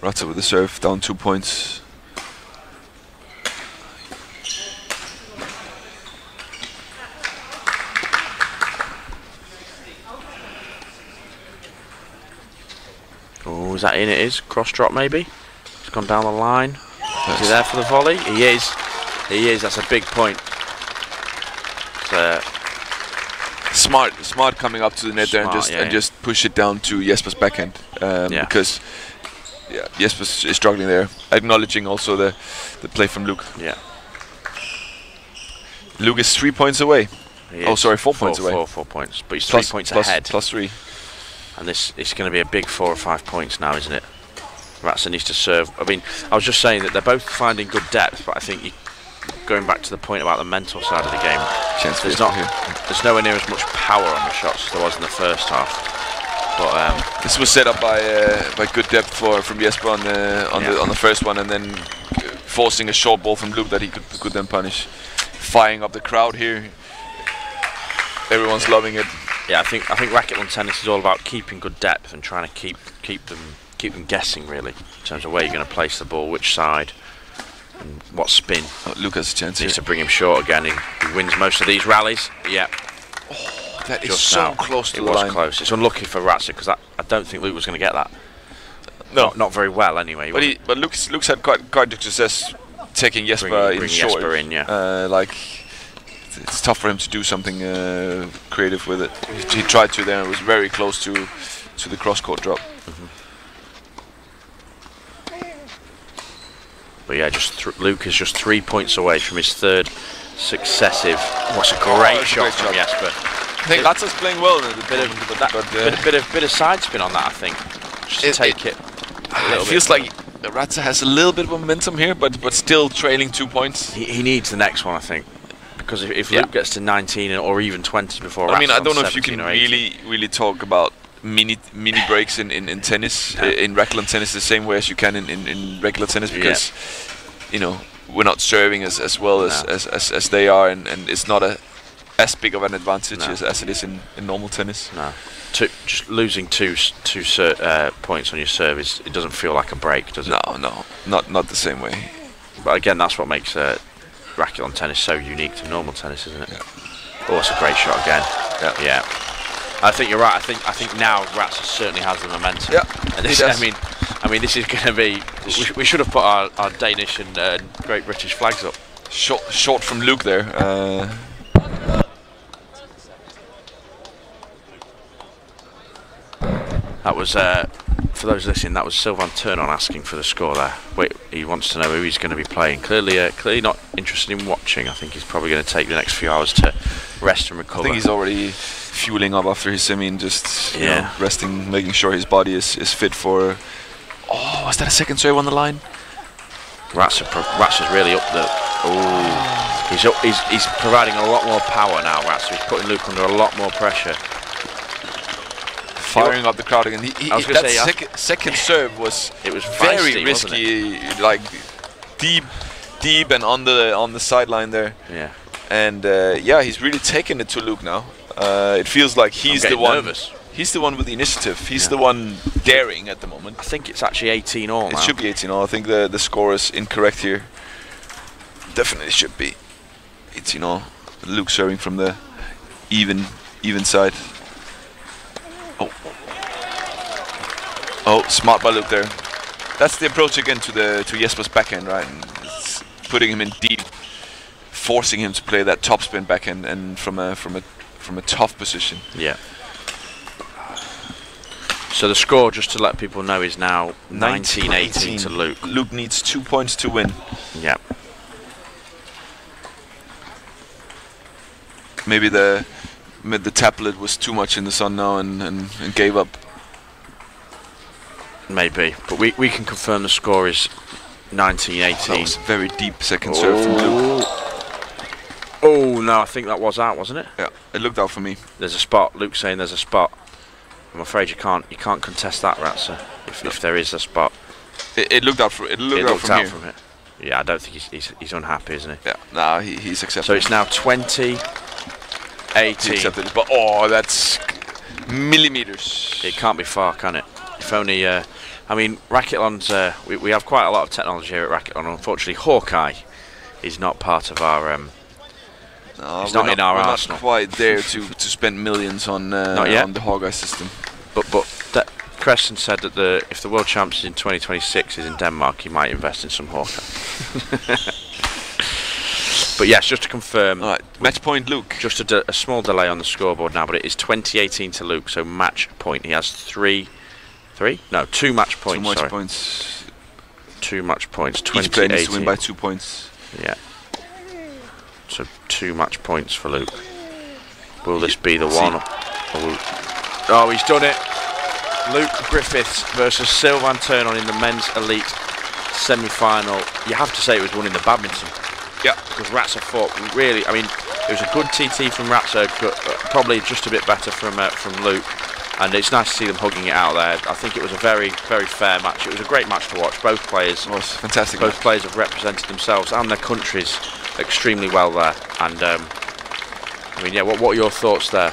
Ratzer with the serve down two points. oh, is that in? It is cross drop maybe. It's gone down the line. Is he there for the volley? He is. He is. That's a big point. Uh, Smart, smart coming up to the net there and just yeah, and yeah. just push it down to Jesper's backhand um, Yeah. because yeah, Jesper is struggling there. Acknowledging also the the play from Luke. yeah. Luke is three points away. he Oh, sorry, four points away. Four, four points, but he's Plus- three points plus- ahead. Plus three. And this it's going to be a big four or five points now, isn't it? Ratzer needs to serve. I mean, I was just saying that they're both finding good depth, but I think you, going back to the point about the mental side of the game, Chance there's not here. there's nowhere near as much power on the shots as there was in the first half. But um, This was set up by uh, by good depth for from Jesper on the on Yeah. the on the first one, and then uh, forcing a short ball from Luke that he could could then punish. Firing up the crowd here. Everyone's loving it. yeah, I think I think Racketlon tennis is all about keeping good depth and trying to keep keep them keep them guessing really in terms of where you're going to place the ball, which side, and what spin. Oh, has chance. Needs to bring him short again. He, he wins most of these rallies. Yeah, That is just so now. close to it the was line. close. It's unlucky for Ratzer because I don't think Luke was going to get that. No, Not, not very well anyway. but he but Luke's Luke's had quite quite good success taking Jesper Bring- in bring short. Jesper in, yeah. Uh, like it's, tough for him to do something uh, creative with it. He, he tried to there. and It was very close to to the cross court drop. But yeah, just th- Luke is just three points away from his third successive. What's a great that's a shot great from shot. I think Ratzer's playing well. The Bit of but, that, but, uh, bit, bit of bit of side spin on that, I think. Just It- take it. it little feels bit. like Ratzer has a little bit of momentum here, but but still trailing two points. He, he needs the next one, I think, because if, if Yeah. Luke gets to 19 or even 20 before, I mean, I don't know if you can 17 or 18. really really talk about mini mini breaks in in, in tennis No. uh, in Racketlon tennis the same way as you can in, in, in regular tennis Yeah. because you know we're not serving as, as well as, No. as, as, as they are and, and it's not a as big of an advantage No. as, as it is in, in normal tennis. No, two, just losing two two uh, points on your service, it doesn't feel like a break, does it? No, no, not not the same way. But again, that's what makes uh, Racketlon tennis so unique to normal tennis, isn't it? Oh, it's a great shot again. Yeah. Yeah. I think you're right. I think I think now Ratzer certainly has the momentum. Yeah, this, I mean, I mean, this is going to be. We, we should have put our, our Danish and uh, Great British flags up. Short short from Luke there. Uh, That was, uh, for those listening, that was Sylvain Ternon asking for the score there. Wait, he wants to know who he's going to be playing. Clearly, uh, clearly not interested in watching. I think he's probably going to take the next few hours to rest and recover. I think he's already fueling up after his semi and just you Yeah. know, resting, making sure his body is, is fit for. Oh, was that a second serve on the line? Ratzer, pro- Ratzer's really up the. Oh, he's, up, he's he's providing a lot more power now. Ratzer, he's putting Luke under a lot more pressure. firing up the crowd again. He, he, I was that say, I- second, serve was (laughs) It was very feisty, risky, like deep, deep and on the on the sideline there. Yeah, And uh, yeah, he's really taking it to Luke now. Uh, it feels like he's the one. nervous. He's the one with the initiative. He's Yeah. the one daring at the moment. I think it's actually 18 all It now. should be 18 all. I think the the score is incorrect here. Definitely should be 18 all. Luke serving from the even even side. Oh. Oh, smart by Luke there. That's the approach again to the to Jesper's backhand, right? And it's putting him in deep, forcing him to play that topspin backhand, and from a from a from a tough position. Yeah. So the score, just to let people know, is now 19-18 to Luke. Luke needs two points to win. Yeah. Maybe the the tablet was too much in the sun now and, and, and gave up. Maybe, but we, we can confirm the score is 19-18. That was a very deep second serve from Luke. No, I think that was out, wasn't it? Yeah, it looked out for me. There's a spot. Luke's saying there's a spot. I'm afraid you can't you can't contest that, Ratzer. If, if there is a spot, It, it looked out for it looked it out looked from out from it. Yeah, I don't think he's he's, he's unhappy, isn't he? Yeah, nah, he, he's accepted. So it's now 20, he 18. accepted. But oh, that's millimeters. It can't be far, can it? If only. Uh, I mean, Racketlon's. Uh, we, we have quite a lot of technology here at Racketlon. Unfortunately, Hawkeye is not part of our. Um, No, we're not in our we're arsenal. Not quite there to, to spend millions on uh, on the Hawkeye system. but but that Crescent said that the if the World Champs in 2026 is in Denmark, he might invest in some Hawkeye. (laughs) but yes, just to confirm, All right, match point, Luke. just a, a small delay on the scoreboard now, but it is 2018 to Luke, so match point. He has three, three? No, two match points. Two match sorry, points. two match points. Each player needs to win by two points. Yeah. So two match points for Luke. Will this be the one? Or will- Oh, he's done it. Luke Griffiths versus Sylvain Ternon in the men's elite semi-final. You have to say it was won in the badminton Yeah. because Ratzer fought really. I mean, it was a good TT from Ratzer, but uh, probably just a bit better from uh, from Luke. And it's nice to see them hugging it out there. I think it was a very, very fair match. It was a great match to watch. Both players was fantastic. both players have represented themselves and their countries extremely well there. And um, I mean, yeah, what, what are your thoughts there?